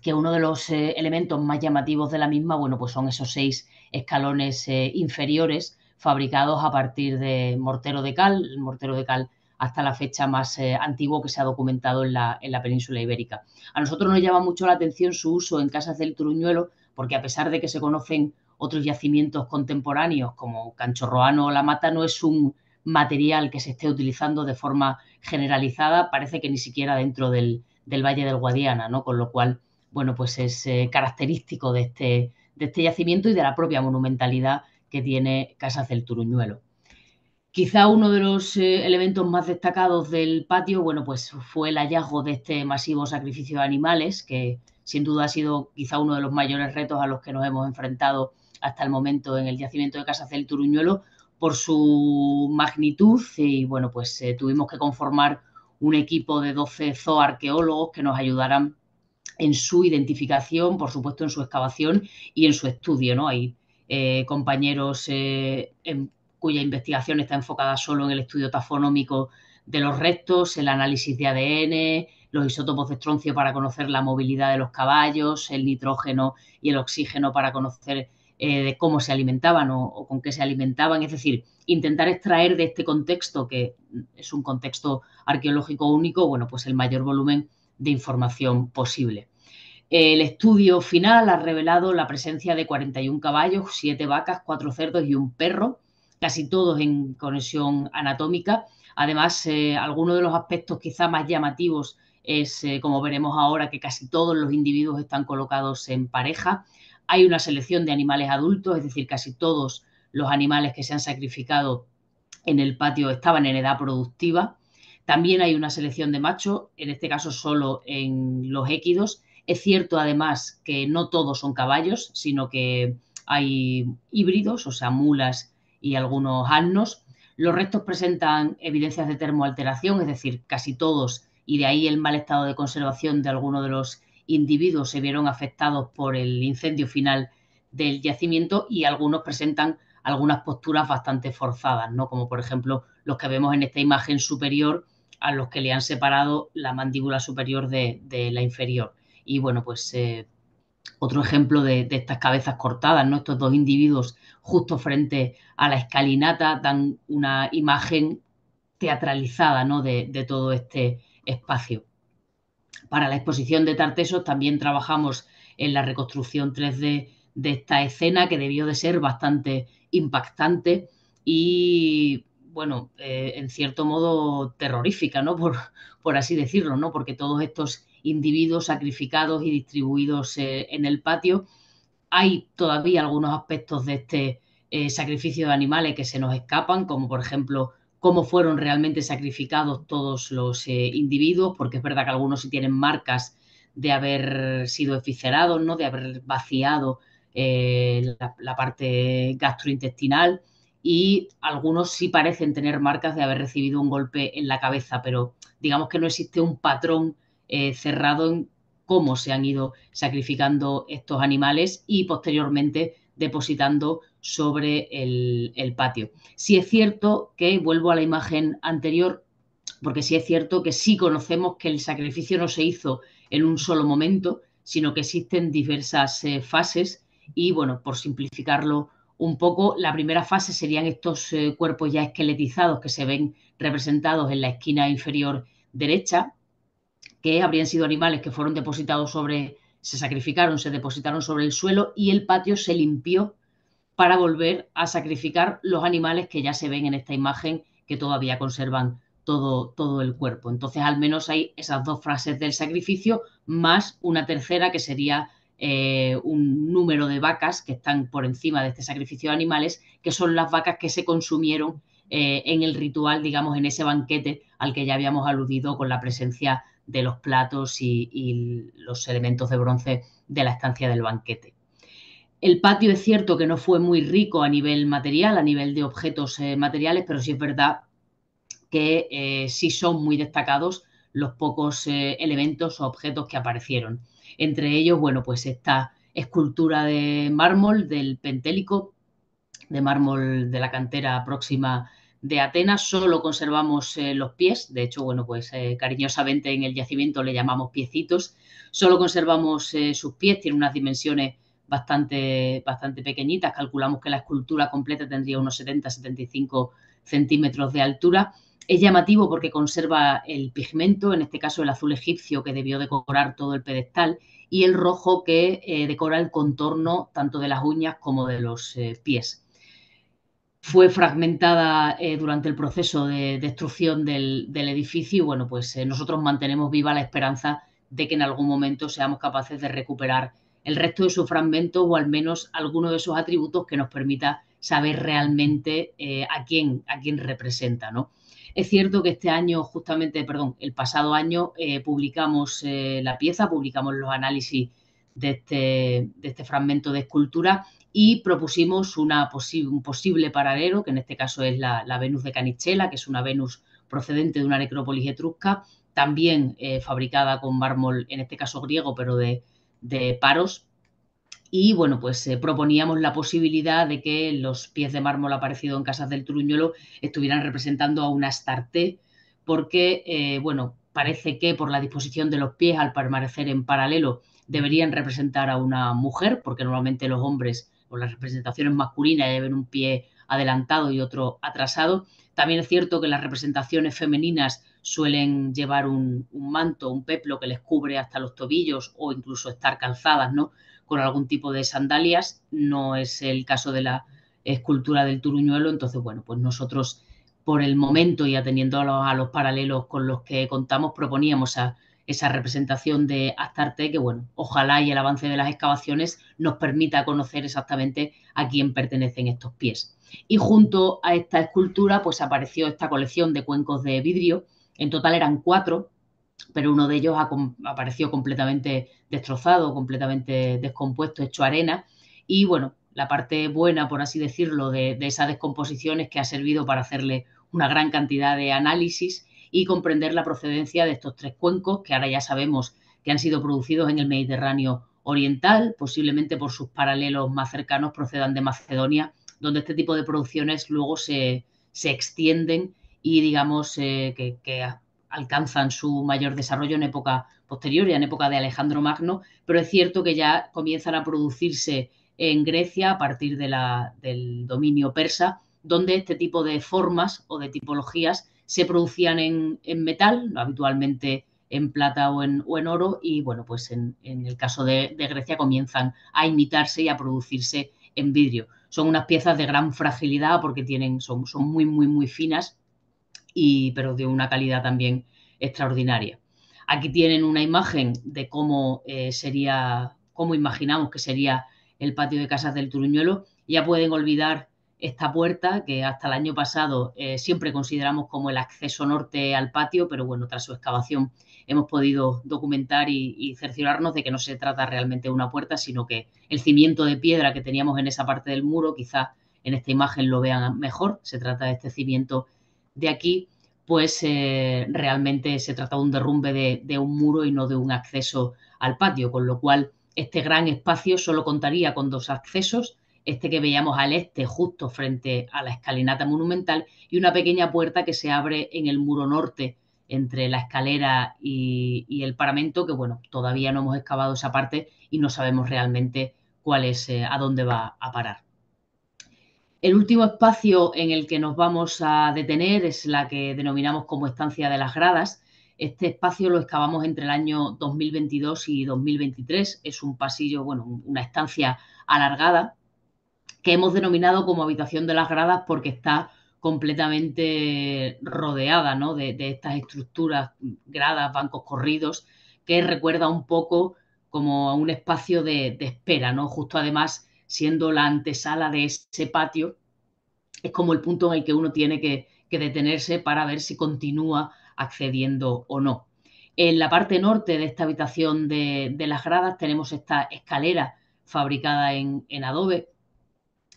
C: que uno de los eh, elementos más llamativos de la misma, bueno, pues son esos seis escalones eh, inferiores fabricados a partir de mortero de cal, el mortero de cal hasta la fecha más eh, antiguo que se ha documentado en la, en la península ibérica. A nosotros nos llama mucho la atención su uso en casas del Truñuelo, porque a pesar de que se conocen otros yacimientos contemporáneos como Canchorroano o La Mata, no es un material que se esté utilizando de forma generalizada, parece que ni siquiera dentro del, Valle del Guadiana, ¿no? Con lo cual, bueno, pues es eh, característico de este, de este yacimiento y de la propia monumentalidad que tiene Casas del Turuñuelo. Quizá uno de los eh, elementos más destacados del patio, bueno, pues fue el hallazgo de este masivo sacrificio de animales, que sin duda ha sido quizá uno de los mayores retos a los que nos hemos enfrentado hasta el momento en el yacimiento de Casas del Turuñuelo por su magnitud y bueno, pues eh, tuvimos que conformar un equipo de 12 zooarqueólogos que nos ayudaran en su identificación, por supuesto en su excavación y en su estudio, ¿no? Eh, compañeros eh, cuya investigación está enfocada solo en el estudio tafonómico de los restos, el análisis de ADN, los isótopos de estroncio para conocer la movilidad de los caballos, el nitrógeno y el oxígeno para conocer eh, de cómo se alimentaban o, con qué se alimentaban. Es decir, intentar extraer de este contexto, que es un contexto arqueológico único, bueno, pues el mayor volumen de información posible. El estudio final ha revelado la presencia de 41 caballos, 7 vacas, 4 cerdos y un perro, casi todos en conexión anatómica. Además, eh, algunos de los aspectos quizá más llamativos es, eh, como veremos ahora, que casi todos los individuos están colocados en pareja. Hay una selección de animales adultos, es decir, casi todos los animales que se han sacrificado en el patio estaban en edad productiva. También hay una selección de machos, en este caso solo en los équidos. Es cierto además que no todos son caballos, sino que hay híbridos, o sea, mulas y algunos asnos. Los restos presentan evidencias de termoalteración, es decir, casi todos y de ahí el mal estado de conservación de algunos de los individuos se vieron afectados por el incendio final del yacimiento y algunos presentan algunas posturas bastante forzadas, ¿no? Como por ejemplo los que vemos en esta imagen superior a los que le han separado la mandíbula superior de, la inferior. Y bueno, pues eh, otro ejemplo de, estas cabezas cortadas, ¿no? Estos dos individuos justo frente a la escalinata dan una imagen teatralizada, ¿no? De, todo este espacio. Para la exposición de Tartesos también trabajamos en la reconstrucción 3D de esta escena que debió de ser bastante impactante y, bueno, eh, en cierto modo terrorífica, ¿no? Por, por, así decirlo, ¿no? Porque todos estos individuos sacrificados y distribuidos eh, en el patio, hay todavía algunos aspectos de este eh, sacrificio de animales que se nos escapan, como por ejemplo cómo fueron realmente sacrificados todos los eh, individuos, porque es verdad que algunos sí tienen marcas de haber sido eviscerados, ¿no? de haber vaciado la, parte gastrointestinal y algunos sí parecen tener marcas de haber recibido un golpe en la cabeza, pero digamos que no existe un patrón eh, cerrado en cómo se han ido sacrificando estos animales y posteriormente depositando sobre el, patio. Si es cierto que, vuelvo a la imagen anterior, porque sí es cierto que sí conocemos que el sacrificio no se hizo en un solo momento, sino que existen diversas eh, fases y, bueno, por simplificarlo un poco, la primera fase serían estos eh, cuerpos ya esqueletizados que se ven representados en la esquina inferior derecha, que habrían sido animales que fueron depositados sobre, se sacrificaron, se depositaron sobre el suelo y el patio se limpió para volver a sacrificar los animales que ya se ven en esta imagen que todavía conservan todo, todo el cuerpo. Entonces, al menos hay esas dos frases del sacrificio, más una tercera que sería eh, un número de vacas que están por encima de este sacrificio de animales, que son las vacas que se consumieron eh, en el ritual, digamos, en ese banquete al que ya habíamos aludido con la presencia de los platos y, los elementos de bronce de la estancia del banquete. El patio es cierto que no fue muy rico a nivel material, a nivel de objetos eh, materiales, pero sí es verdad que sí son muy destacados los pocos elementos o objetos que aparecieron. Entre ellos, bueno, pues esta escultura de mármol del Pentélico, de mármol de la cantera próxima de Atenas, solo conservamos eh, los pies, de hecho, bueno, pues eh, cariñosamente en el yacimiento le llamamos piecitos, solo conservamos eh, sus pies, tiene unas dimensiones bastante, bastante pequeñitas, calculamos que la escultura completa tendría unos 70-75 centímetros de altura. Es llamativo porque conserva el pigmento, en este caso el azul egipcio que debió decorar todo el pedestal, y el rojo que decora el contorno tanto de las uñas como de los pies. Fue fragmentada eh, durante el proceso de destrucción del, del edificio y bueno, pues nosotros mantenemos viva la esperanza de que en algún momento seamos capaces de recuperar el resto de sus fragmentos o al menos alguno de esos atributos que nos permita saber realmente a, quién, a quién representa, ¿no? Es cierto que este año, justamente, perdón, el pasado año eh, publicamos eh, la pieza, publicamos los análisis de este, de este fragmento de escultura y propusimos un posible paralelo, que en este caso es la, Venus de Canichela, que es una Venus procedente de una necrópolis etrusca, también eh, fabricada con mármol, en este caso griego, pero de, de Paros, y bueno, pues eh, proponíamos la posibilidad de que los pies de mármol aparecidos en Casas del Turuñuelo estuvieran representando a una Astarte, porque, eh, bueno, parece que por la disposición de los pies, al permanecer en paralelo, deberían representar a una mujer, porque normalmente los hombres las representaciones masculinas lleven un pie adelantado y otro atrasado. También es cierto que las representaciones femeninas suelen llevar un, manto, un peplo que les cubre hasta los tobillos o incluso estar calzadas, ¿no? con algún tipo de sandalias. No es el caso de la escultura del Turuñuelo. Entonces, bueno, pues nosotros por el momento y atendiendo a los, paralelos con los que contamos, proponíamos a esa representación de Astarte, que bueno, ojalá y el avance de las excavaciones nos permita conocer exactamente a quién pertenecen estos pies. Y junto a esta escultura, pues apareció esta colección de cuencos de vidrio. En total eran cuatro, pero uno de ellos apareció completamente destrozado, completamente descompuesto, hecho arena. Y bueno, la parte buena, por así decirlo, de, esa descomposición es que ha servido para hacerle una gran cantidad de análisis y comprender la procedencia de estos tres cuencos que ahora ya sabemos que han sido producidos en el Mediterráneo oriental, posiblemente por sus paralelos más cercanos procedan de Macedonia, donde este tipo de producciones luego se, extienden y digamos eh, que, que, alcanzan su mayor desarrollo en época posterior, ya en época de Alejandro Magno, pero es cierto que ya comienzan a producirse en Grecia a partir de la, del dominio persa, donde este tipo de formas o de tipologías se producían en, metal, habitualmente en plata o en, oro, y bueno, pues en, el caso de, Grecia comienzan a imitarse y a producirse en vidrio. Son unas piezas de gran fragilidad porque tienen, son, son muy, muy, muy finas y, pero de una calidad también extraordinaria. Aquí tienen una imagen de cómo eh, sería, cómo imaginamos que sería el patio de casas del Turuñuelo. Ya pueden olvidar esta puerta que hasta el año pasado eh, siempre consideramos como el acceso norte al patio, pero bueno, tras su excavación hemos podido documentar y, cerciorarnos de que no se trata realmente de una puerta, sino que el cimiento de piedra que teníamos en esa parte del muro quizá en esta imagen lo vean mejor, se trata de este cimiento de aquí, pues eh, realmente se trata de un derrumbe de, un muro y no de un acceso al patio, con lo cual este gran espacio solo contaría con dos accesos, este que veíamos al este justo frente a la escalinata monumental y una pequeña puerta que se abre en el muro norte entre la escalera y, el paramento, que bueno, todavía no hemos excavado esa parte y no sabemos realmente cuál es, eh, a dónde va a parar. El último espacio en el que nos vamos a detener es la que denominamos como estancia de las gradas. Este espacio lo excavamos entre el año 2022 y 2023. Es un pasillo, bueno, una estancia alargada que hemos denominado como habitación de las gradas porque está completamente rodeada ¿no? de, estas estructuras, gradas, bancos corridos, que recuerda un poco como a un espacio de, espera, ¿no? Justo además siendo la antesala de ese patio, es como el punto en el que uno tiene que, detenerse para ver si continúa accediendo o no. En la parte norte de esta habitación de, las gradas tenemos esta escalera fabricada en, adobe,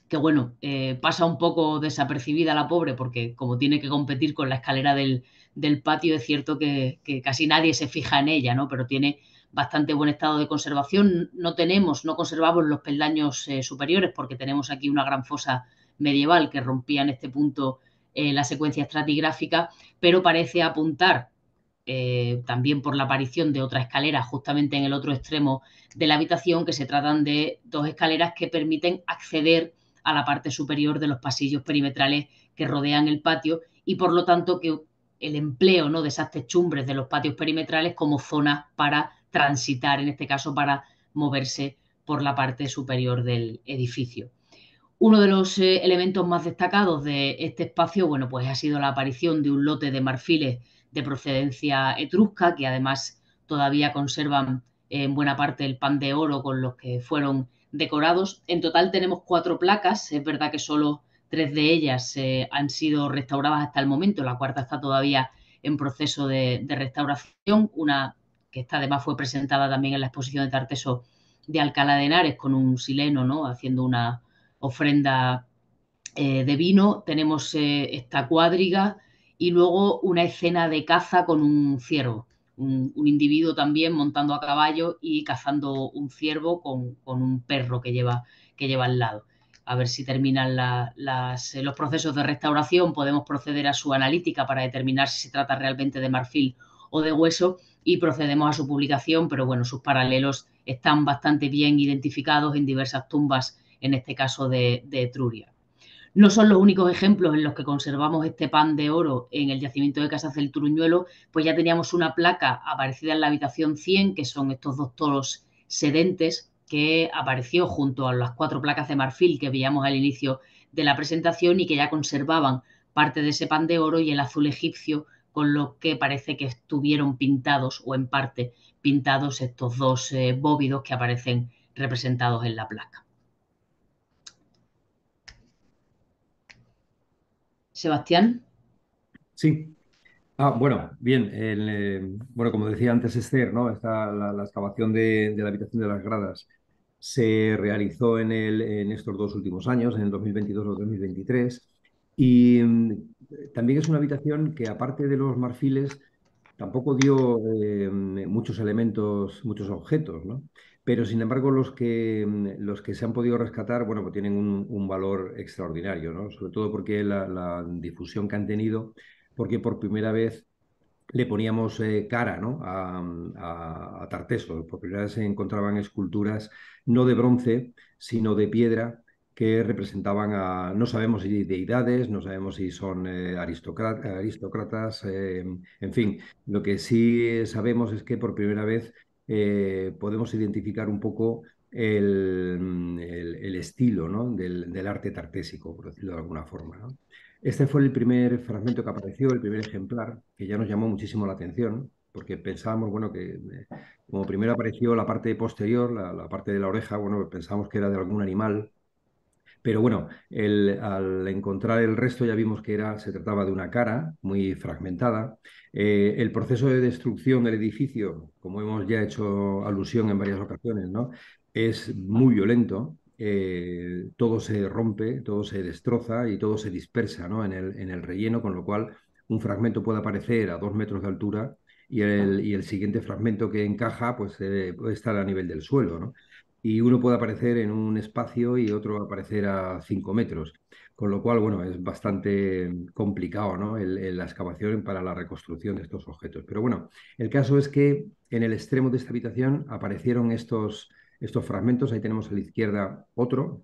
C: que bueno, eh, pasa un poco desapercibida la pobre porque como tiene que competir con la escalera del, patio, es cierto que, casi nadie se fija en ella, ¿no? Pero tiene bastante buen estado de conservación. No tenemos, no conservamos los peldaños eh, superiores porque tenemos aquí una gran fosa medieval que rompía en este punto eh, la secuencia estratigráfica, pero parece apuntar también por la aparición de otra escalera justamente en el otro extremo de la habitación, que se tratan de dos escaleras que permiten acceder a la parte superior de los pasillos perimetrales que rodean el patio y por lo tanto que el empleo ¿no? de esas techumbres de los patios perimetrales como zona para transitar, en este caso para moverse por la parte superior del edificio. Uno de los eh, elementos más destacados de este espacio, bueno, pues ha sido la aparición de un lote de marfiles de procedencia etrusca, que además todavía conservan en buena parte el pan de oro con los que fueron decorados. En total tenemos cuatro placas, es verdad que solo tres de ellas eh, han sido restauradas hasta el momento, la cuarta está todavía en proceso de, restauración, una que esta además fue presentada también en la exposición de Tarteso de Alcalá de Henares con un sileno, ¿no? Haciendo una ofrenda eh, de vino. Tenemos eh, esta cuadriga y luego una escena de caza con un ciervo. Un, individuo también montando a caballo y cazando un ciervo con, un perro que lleva, que lleva al lado. A ver si terminan los procesos de restauración, podemos proceder a su analítica para determinar si se trata realmente de marfil o de hueso y procedemos a su publicación, pero bueno, sus paralelos están bastante bien identificados en diversas tumbas, en este caso de, Etruria. No son los únicos ejemplos en los que conservamos este pan de oro en el yacimiento de Casas del Turuñuelo, pues ya teníamos una placa aparecida en la habitación 100, que son estos dos toros sedentes, que apareció junto a las cuatro placas de marfil que veíamos al inicio de la presentación y que ya conservaban parte de ese pan de oro y el azul egipcio con lo que parece que estuvieron pintados o en parte pintados estos dos eh, bóvidos que aparecen representados en la placa. Sebastián.
B: Sí. Ah, bueno, bien. Eh, bueno, como decía antes Esther, ¿no? Está la, excavación de, la habitación de las gradas se realizó en, en estos dos últimos años, en el 2022 o 2023. Y mm, también es una habitación que, aparte de los marfiles, tampoco dio eh, muchos elementos, muchos objetos, ¿no? Pero, sin embargo, los que, mm, los que se han podido rescatar, bueno, pues tienen un, valor extraordinario, ¿no? Sobre todo porque la, difusión que han tenido, porque por primera vez le poníamos eh, cara ¿no? a, a, a, Tarteso. Por primera vez se encontraban esculturas no de bronce, sino de piedra, que representaban a, no sabemos si deidades, no sabemos si son eh, aristócratas, eh, en fin, lo que sí sabemos es que por primera vez eh, podemos identificar un poco el, estilo ¿no? del, arte tartésico, por decirlo de alguna forma. Este fue el primer fragmento que apareció, el primer ejemplar, que ya nos llamó muchísimo la atención, porque pensábamos, bueno, que como primero apareció la parte posterior, la, la parte de la oreja, bueno, pensábamos que era de algún animal, pero bueno, al encontrar el resto ya vimos que era, se trataba de una cara muy fragmentada. Eh, el proceso de destrucción del edificio, como hemos ya hecho alusión en varias ocasiones, ¿no? es muy violento. eh, todo se rompe, todo se destroza y todo se dispersa ¿no? en el, en el relleno, con lo cual un fragmento puede aparecer a dos metros de altura y el, y el siguiente fragmento que encaja pues, eh, puede estar a nivel del suelo. ¿no? Y uno puede aparecer en un espacio y otro aparecer a cinco metros. Con lo cual, bueno, es bastante complicado, ¿no? la excavación para la reconstrucción de estos objetos. Pero bueno, el caso es que en el extremo de esta habitación aparecieron estos, estos fragmentos. Ahí tenemos a la izquierda otro,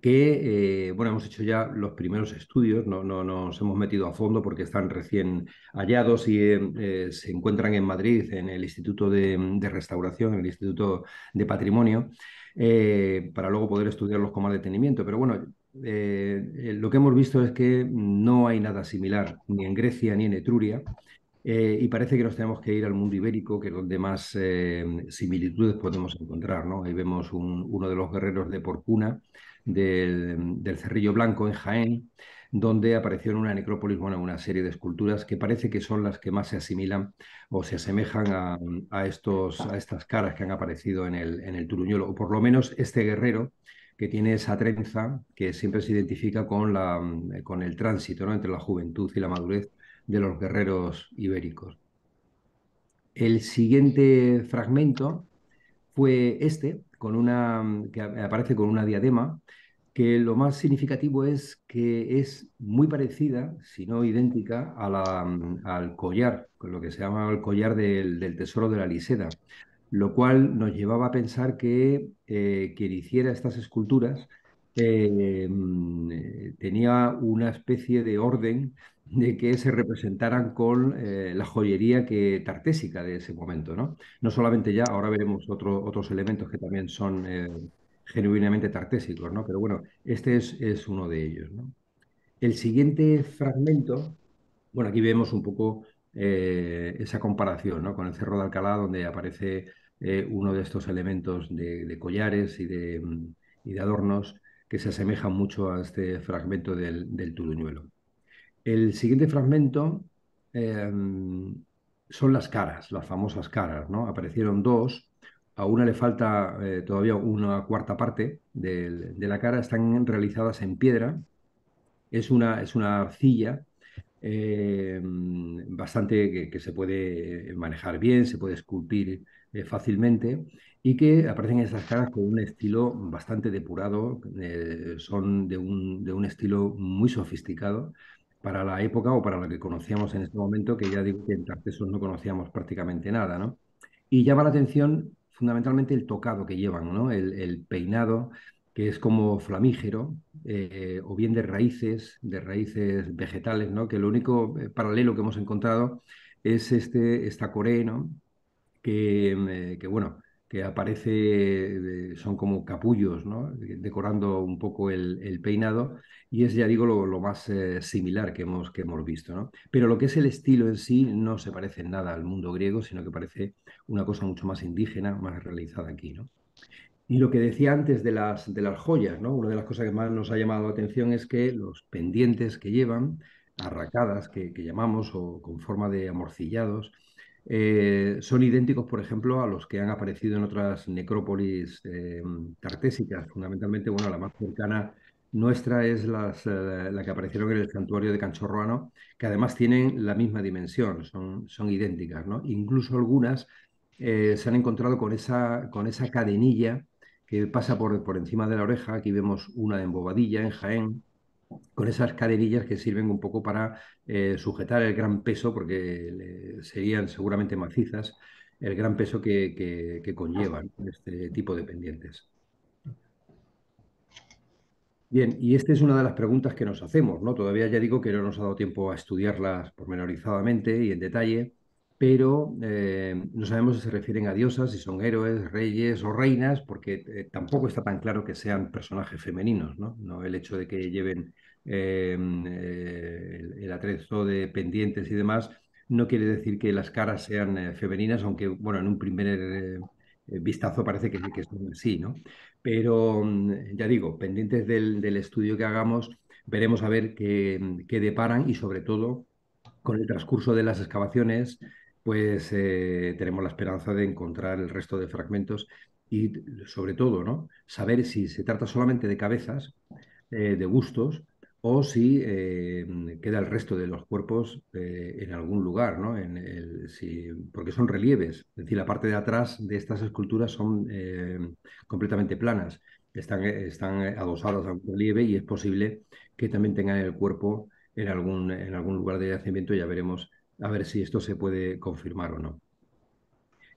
B: que, eh, bueno, hemos hecho ya los primeros estudios, no, no, nos hemos metido a fondo porque están recién hallados y eh, se encuentran en Madrid, en el Instituto de, Restauración, en el Instituto de Patrimonio, eh, para luego poder estudiarlos con más detenimiento. Pero bueno, lo que hemos visto es que no hay nada similar ni en Grecia ni en Etruria. y parece que nos tenemos que ir al mundo ibérico, que es donde más similitudes podemos encontrar. ¿no? Ahí vemos uno de los guerreros de Porcuna, del, Cerrillo Blanco en Jaén, donde apareció en una necrópolis, bueno, una serie de esculturas que parece que son las que más se asimilan o se asemejan a, estos, a estas caras que han aparecido en el, en el Turuñuelo, o por lo menos este guerrero que tiene esa trenza que siempre se identifica con, la, con el tránsito ¿no? entre la juventud y la madurez de los guerreros ibéricos. El siguiente fragmento fue este, con una, que aparece con una diadema, que lo más significativo es que es muy parecida, si no idéntica, a la, al collar, con lo que se llama el collar del, tesoro de la Liseda, lo cual nos llevaba a pensar que eh, quien hiciera estas esculturas eh, mm, tenía una especie de orden de que se representaran con eh, la joyería que, tartésica de ese momento. ¿no? no solamente ya, ahora veremos otros elementos que también son eh, genuinamente tartésicos, ¿no? pero bueno, este es, es uno de ellos. El siguiente fragmento, bueno, aquí vemos un poco eh, esa comparación ¿no? con el Cerro de Alcalá, donde aparece uno de estos elementos de, collares y de, y de, adornos que se asemejan mucho a este fragmento del, del Turuñuelo. El siguiente fragmento em, son las caras, las famosas caras, ¿no? Aparecieron dos, a una le falta eh, todavía una cuarta parte de, la cara, están realizadas en piedra, es una, es una arcilla em, bastante que, se puede manejar bien, se puede esculpir eh, fácilmente y que aparecen esas caras con un estilo bastante depurado, eh, son de un, de un estilo muy sofisticado para la época o para lo que conocíamos en este momento, que ya digo que en Tartesos no conocíamos prácticamente nada, ¿no? Y llama la atención fundamentalmente el tocado que llevan, ¿no? El, peinado, que es como flamígero, eh, o bien de raíces, de raíces vegetales, ¿no? Que lo único eh, paralelo que hemos encontrado es este, esta coré, eh, que bueno, que aparece, son como capullos, ¿no? decorando un poco el, peinado, y es, ya digo, lo, más eh, similar que hemos, que hemos visto. ¿no? Pero lo que es el estilo en sí no se parece en nada al mundo griego, sino que parece una cosa mucho más indígena, más realizada aquí. ¿no? Y lo que decía antes de las, de las joyas, ¿no? una de las cosas que más nos ha llamado la atención es que los pendientes que llevan, arracadas que, que llamamos, o con forma de amorcillados, eh, son idénticos, por ejemplo, a los que han aparecido en otras necrópolis eh, tartésicas. Fundamentalmente, bueno, la más cercana nuestra es eh, la que aparecieron en el santuario de Canchorroano, que además tienen la misma dimensión, son, son idénticas, ¿no? Incluso algunas se han encontrado con esa, con esa cadenilla que pasa por, por encima de la oreja. Aquí vemos una en Bobadilla, en Jaén, con esas caderillas que sirven un poco para eh, sujetar el gran peso, porque serían seguramente macizas, el gran peso que, conllevan este tipo de pendientes. Bien, y esta es una de las preguntas que nos hacemos, ¿no? Todavía ya digo que no nos ha dado tiempo a estudiarlas pormenorizadamente y en detalle, pero eh, no sabemos si se refieren a diosas, si son héroes, reyes o reinas, porque eh, tampoco está tan claro que sean personajes femeninos, ¿no? no el hecho de que lleven eh, el, atrezo de pendientes y demás no quiere decir que las caras sean femeninas, aunque, bueno, en un primer vistazo parece que, que son así, ¿no? Pero, mm, ya digo, pendientes del, estudio que hagamos, veremos a ver qué, qué deparan y sobre todo con el transcurso de las excavaciones pues eh, tenemos la esperanza de encontrar el resto de fragmentos y sobre todo, ¿no? Saber si se trata solamente de cabezas, eh, de gustos, o si eh, queda el resto de los cuerpos eh, en algún lugar, ¿no? El, porque son relieves, es decir, la parte de atrás de estas esculturas son completamente planas, están, están adosadas a un relieve y es posible que también tengan el cuerpo en algún, en algún lugar de yacimiento, ya veremos a ver si esto se puede confirmar o no.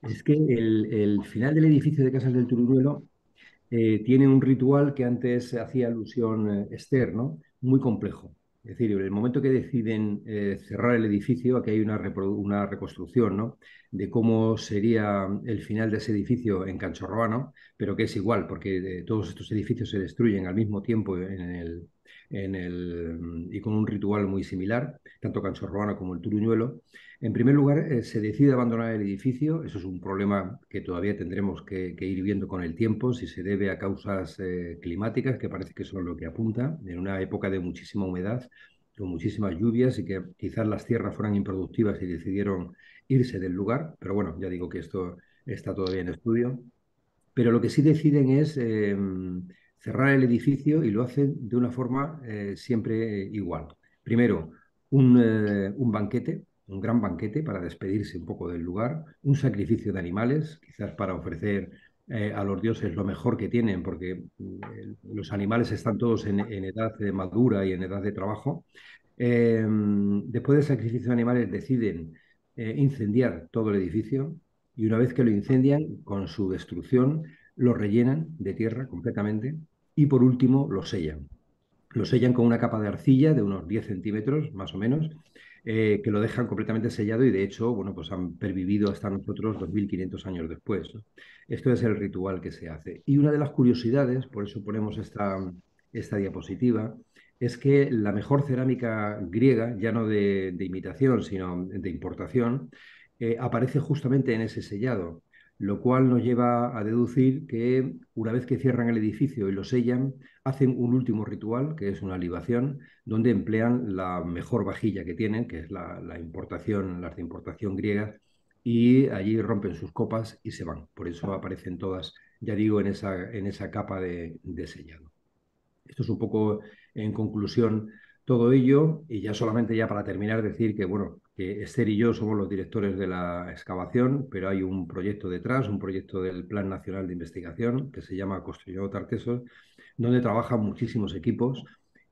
B: Es que el, final del edificio de Casas del Turuñuelo eh, tiene un ritual que antes hacía alusión eh, Esther, ¿no? Muy complejo. Es decir, en el momento que deciden eh, cerrar el edificio, aquí hay una, una reconstrucción ¿no? de cómo sería el final de ese edificio en Canchorroano, pero que es igual, porque todos estos edificios se destruyen al mismo tiempo en el, en el, y con un ritual muy similar, tanto Canchorroano como el Turuñuelo. En primer lugar, eh, se decide abandonar el edificio. Eso es un problema que todavía tendremos que, ir viendo con el tiempo, si se debe a causas eh, climáticas, que parece que son lo que apunta, en una época de muchísima humedad, con muchísimas lluvias y que quizás las tierras fueran improductivas y decidieron irse del lugar. Pero bueno, ya digo que esto está todavía en estudio. Pero lo que sí deciden es em, cerrar el edificio y lo hacen de una forma eh, siempre igual. Primero, un, un banquete un gran banquete para despedirse un poco del lugar, un sacrificio de animales, quizás para ofrecer eh, a los dioses lo mejor que tienen, porque mm, los animales están todos en, edad de madura y en edad de trabajo. Después del sacrificio de animales deciden eh, incendiar todo el edificio y una vez que lo incendian, con su destrucción, lo rellenan de tierra completamente y por último lo sellan. Lo sellan con una capa de arcilla de unos 10 centímetros más o menos eh, que lo dejan completamente sellado y de hecho, bueno, pues han pervivido hasta nosotros 2.500 años después. Esto es el ritual que se hace. Y una de las curiosidades, por eso ponemos esta, esta diapositiva, es que la mejor cerámica griega, ya no de, imitación, sino de importación, eh, aparece justamente en ese sellado lo cual nos lleva a deducir que una vez que cierran el edificio y lo sellan, hacen un último ritual, que es una libación, donde emplean la mejor vajilla que tienen, que es la, importación, las de importación griega, y allí rompen sus copas y se van. Por eso aparecen todas, ya digo, en esa, en esa capa de, de sellado. Esto es un poco, en conclusión, todo ello, y ya solamente ya para terminar, decir que, bueno, Esther y yo somos los directores de la excavación, pero hay un proyecto detrás, un proyecto del Plan Nacional de Investigación que se llama Construyendo Tartesos, donde trabajan muchísimos equipos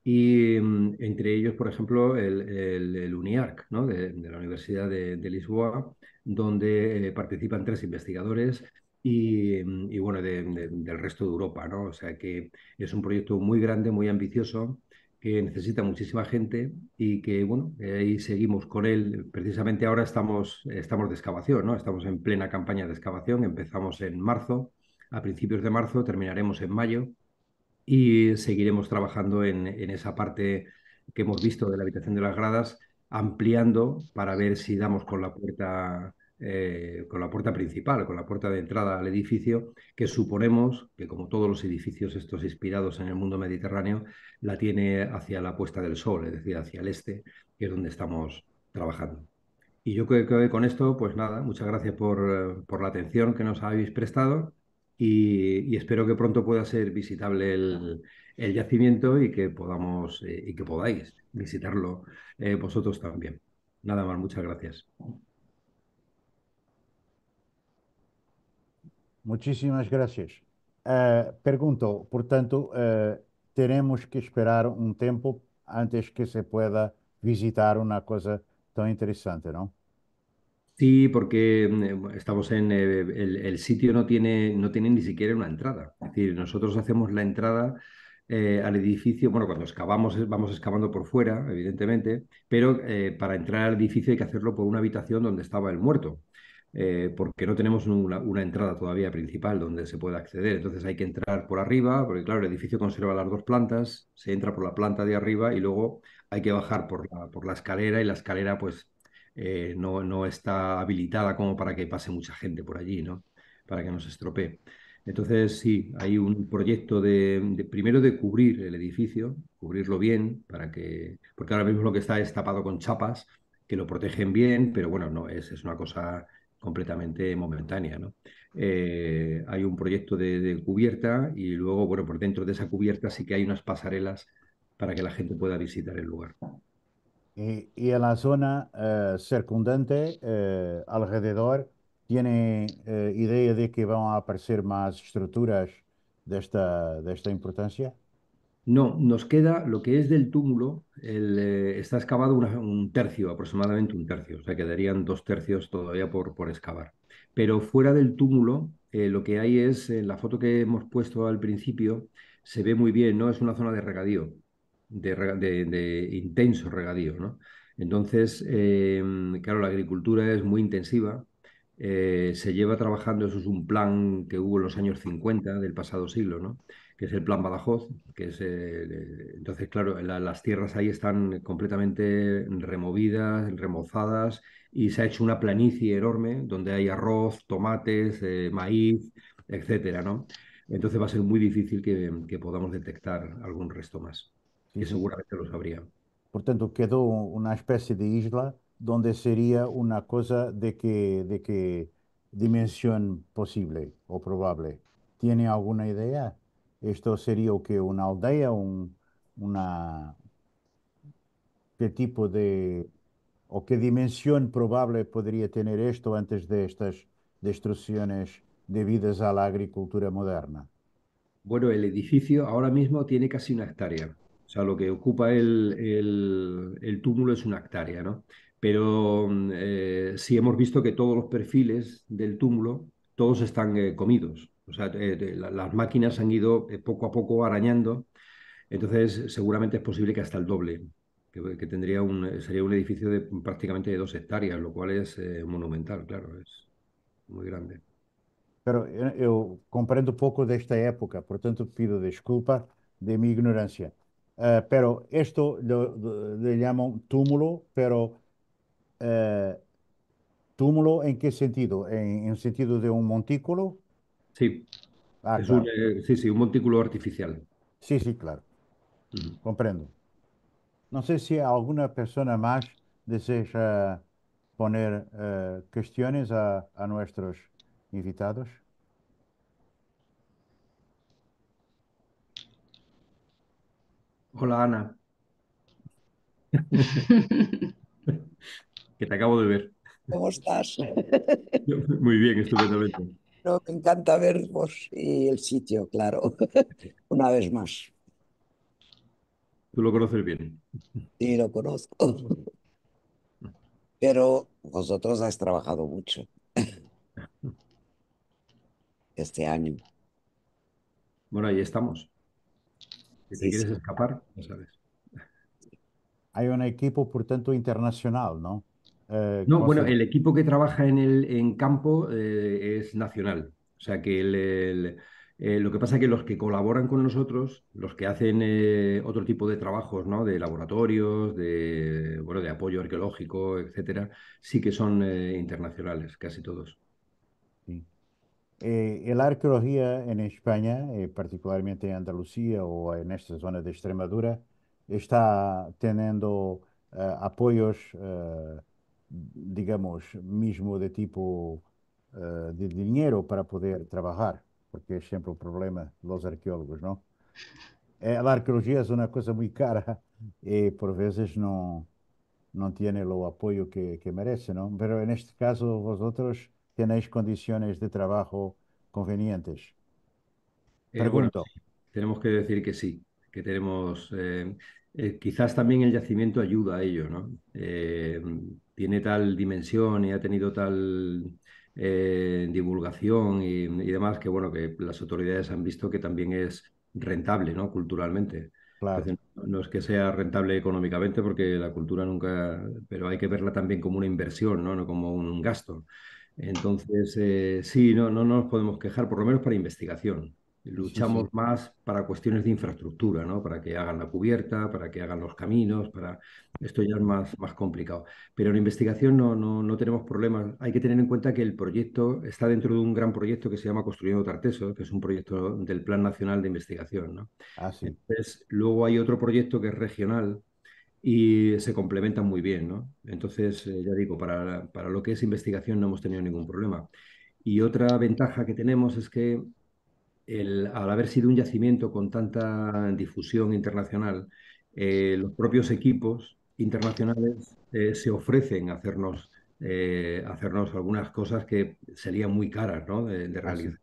B: y mm, entre ellos, por ejemplo, el, UNIARC de, la Universidad de, Lisboa, donde eh, participan tres investigadores y, mm, bueno, del resto de Europa. ¿no? O sea que es un proyecto muy grande, muy ambicioso que necesita muchísima gente y que, bueno, ahí seguimos con él. Precisamente ahora estamos, estamos de excavación, ¿no? Estamos en plena campaña de excavación. Empezamos en marzo, a principios de marzo, terminaremos en mayo y seguiremos trabajando en, en esa parte que hemos visto de la habitación de las gradas, ampliando para ver si damos con la puerta eh, con la puerta principal, con la puerta de entrada al edificio, que suponemos que como todos los edificios estos inspirados en el mundo mediterráneo, la tiene hacia la puesta del sol, es decir, hacia el este, que es donde estamos trabajando. Y yo creo que con esto, pues nada, muchas gracias por, por la atención que nos habéis prestado y, espero que pronto pueda ser visitable el, yacimiento y que podamos eh, y que podáis visitarlo eh, vosotros también. Nada más, muchas gracias.
A: Muchísimas gracias. Uh, pergunto, portanto, uh, teremos que esperar um tempo antes que se pueda visitar una cosa tan interesante, ¿no?
B: Sí, porque mm, estamos en eh, el, sitio no tiene, no tiene ni siquiera una entrada. Es decir, nosotros hacemos la entrada eh, al edificio, bueno, cuando excavamos vamos excavando por fuera, evidentemente, pero eh, para entrar al edificio hay que hacerlo por una habitación donde estaba el muerto. Eh, porque no tenemos una, entrada todavía principal donde se pueda acceder. Entonces hay que entrar por arriba, porque claro, el edificio conserva las dos plantas, se entra por la planta de arriba y luego hay que bajar por la, por la escalera y la escalera pues eh, no, no está habilitada como para que pase mucha gente por allí, ¿no? Para que no se estropee. Entonces, sí, hay un proyecto de, primero de cubrir el edificio, cubrirlo bien, para que, porque ahora mismo lo que está es tapado con chapas que lo protegen bien, pero bueno, no es, es una cosa completamente momentánea, ¿no? Eh, hay un proyecto de, cubierta y luego, bueno, por dentro de esa cubierta sí que hay unas pasarelas para que la gente pueda visitar el lugar.
A: Y, en la zona eh, circundante, eh, alrededor, ¿tiene idea de que van a aparecer más estructuras de esta, de esta importancia?
B: No, nos queda lo que es del túmulo, está excavado un tercio, aproximadamente un tercio, o sea, quedarían dos tercios todavía por, por excavar. Pero fuera del túmulo, eh, lo que hay es, en la foto que hemos puesto al principio, se ve muy bien, ¿no? Es una zona de regadío, de, intenso regadío, ¿no? Entonces, em, claro, la agricultura es muy intensiva, eh, se lleva trabajando, eso es un plan que hubo en los años 50 del pasado siglo, ¿no? Que es el plan Badajoz, que es, eh, entonces, claro, las tierras ahí están completamente removidas, remozadas, y se ha hecho una planicie enorme donde hay arroz, tomates, eh, maíz, etcétera, ¿no? Entonces va a ser muy difícil que, podamos detectar algún resto más, que seguramente lo sabría.
A: Por tanto, quedó una especie de isla donde sería una cosa de que, de qué dimensión posible o probable. ¿Tiene alguna idea? Esto sería que una aldea, un, una, qué tipo de, o qué dimensión probable podría tener esto antes de estas destrucciones debidas a la agricultura moderna.
B: Bueno, el edificio ahora mismo tiene casi una hectárea. O sea, lo que ocupa el, el, túmulo es una hectárea, ¿no? Pero eh, sí hemos visto que todos los perfiles del túmulo, todos están eh, comidos. O sea, eh, las máquinas han ido eh, poco a poco arañando, entonces seguramente es posible que hasta el doble, que, tendría un, sería un edificio de prácticamente de dos hectáreas, lo cual es eh, monumental, claro, es muy grande.
A: Pero yo comprendo poco de esta época, por tanto pido disculpa de mi ignorancia. pero esto le llaman túmulo, pero túmulo en qué sentido? ¿En, en sentido de un montículo?
B: Sí. Ah, es un, eh, sí, sí, un montículo artificial.
A: Sí, sí, claro. Comprendo. No sé si alguna persona más desea poner eh, cuestiones a, a nuestros invitados.
B: Hola, Ana. <laughs> que te acabo de ver.
D: ¿Cómo estás? <laughs>
B: Muy bien, estupendamente.
D: No, me encanta veros y el sitio, claro, <laughs> una vez más.
B: ¿Tú lo conoces bien?
D: Sí, lo conozco. <laughs> Pero vosotros has trabajado mucho <laughs> este año.
B: Bueno, ahí estamos. Si te quieres escapar, ya sabes.
A: Hay un equipo, por tanto, internacional, ¿no?
B: Eh, no, bueno, el equipo que trabaja en el en campo eh, es nacional. O sea que eh, lo que pasa es que los que colaboran con nosotros, los que hacen otro tipo de trabajos, ¿no? De laboratorios, de, bueno, de apoyo arqueológico, etcétera, sí que son internacionales, casi todos.
A: la arqueología en España, particularmente en Andalucía o en esta zona de Extremadura, está teniendo apoyos digamos, mismo de tipo uh, de dinheiro para poder trabalhar, porque é sempre o problema dos arqueólogos, não? É, a arqueologia é uma coisa muito cara e por vezes não não tem o apoio que, que merece, não? Mas neste caso, vosotros tenéis condições de trabalho convenientes.
B: Eh, bueno, tenemos que decir que sí, que tenemos. Eh, eh, quizás también el yacimiento ayuda a ello, ¿no? Tiene tal dimensión y ha tenido tal eh, divulgación y, demás que bueno que las autoridades han visto que también es rentable, ¿no? Culturalmente. no es que sea rentable económicamente porque la cultura nunca, pero hay que verla también como una inversión, no, no como un gasto. Entonces, eh, sí, no, no nos podemos quejar, por lo menos para investigación. Luchamos más para cuestiones de infraestructura, ¿no? Para que hagan la cubierta, para que hagan los caminos, para... Esto ya es más, más complicado. Pero en investigación no, no, no tenemos problemas. Hay que tener en cuenta que el proyecto está dentro de un gran proyecto que se llama Construyendo Tarteso, que es un proyecto del Plan Nacional de Investigación, ¿no?
A: Ah, sí.
B: Entonces, luego hay otro proyecto que es regional, y se complementan muy bien, ¿no? Entonces, eh, ya digo, para, para lo que es investigación no hemos tenido ningún problema. Y otra ventaja que tenemos es que el, al haber sido un yacimiento con tanta difusión internacional, eh, los propios equipos internacionales eh, se ofrecen a hacernos, eh, hacernos algunas cosas que serían muy caras ¿no? de, de realizar.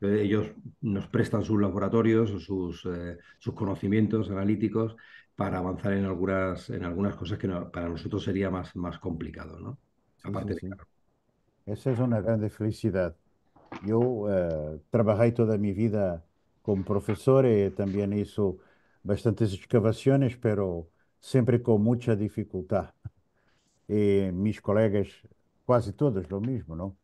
B: Entonces, ellos nos prestan sus laboratorios o sus, eh, sus conocimientos analíticos para avanzar en algunas, en algunas cosas que no- para nosotros sería más, más complicado, ¿no?
A: Sí,
B: Aparte
A: sí,
B: de
A: sí.
B: claro.
A: Essa é uma grande felicidade. Eu eh, trabalhei toda minha vida como professor e também hizo bastantes escavações, pero sempre com muita dificuldade. E mis colegas, quase todos lo mismo, ¿no?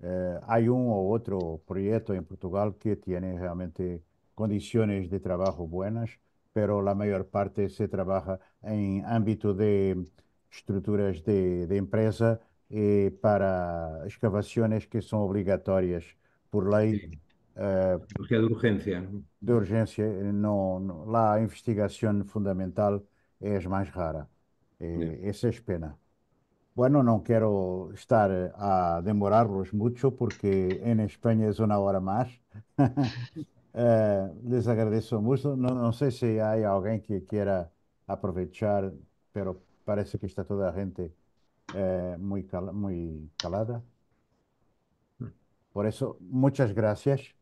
A: Eh, hay un o otro proyecto en Portugal que tiene realmente condiciones de trabajo buenas, pero la mayor parte se trabaja en ámbito de estructuras de, de empresa eh, para escavaciones que son obligatorias por ley
B: Sí.
A: eh,
B: Cirugía de urgencia. ¿no?
A: de urgência. eh, No, no- lá a investigação fundamental é mais rara. Eh, essa é a pena. Bueno, no quiero estar a demorarlos mucho porque en España es una hora más. <laughs> Eh, les agradezco mucho. No, no sé si hay alguien que quiera aprovechar, pero parece que está toda la gente eh, muy, cal- muy calada. Por eso, muchas gracias.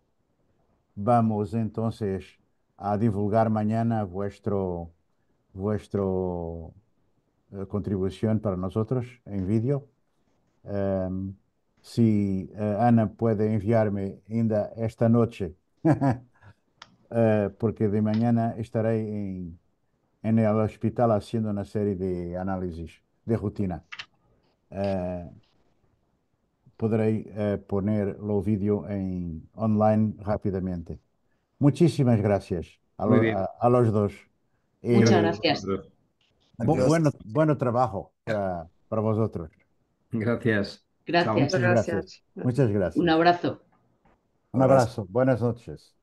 A: Vamos entonces a divulgar mañana vuestro, vuestro eh, contribución para nosotros en vídeo. Em, si eh, Ana puede enviarme ainda esta noche, <laughs> eh, porque de mañana estaré en, en el hospital haciendo una serie de análisis de rutina. Eh, podré poner los vídeos en online rápidamente. Muchísimas gracias a, lo- a- a los dos. Eh,
C: Muchas gracias.
A: bu- bueno, bueno trabajo para, para vosotros.
B: Gracias.
C: Gracias.
A: Muchas gracias.
E: Gracias.
A: Muchas gracias.
C: Un abrazo.
A: Un abrazo. Buenas noches.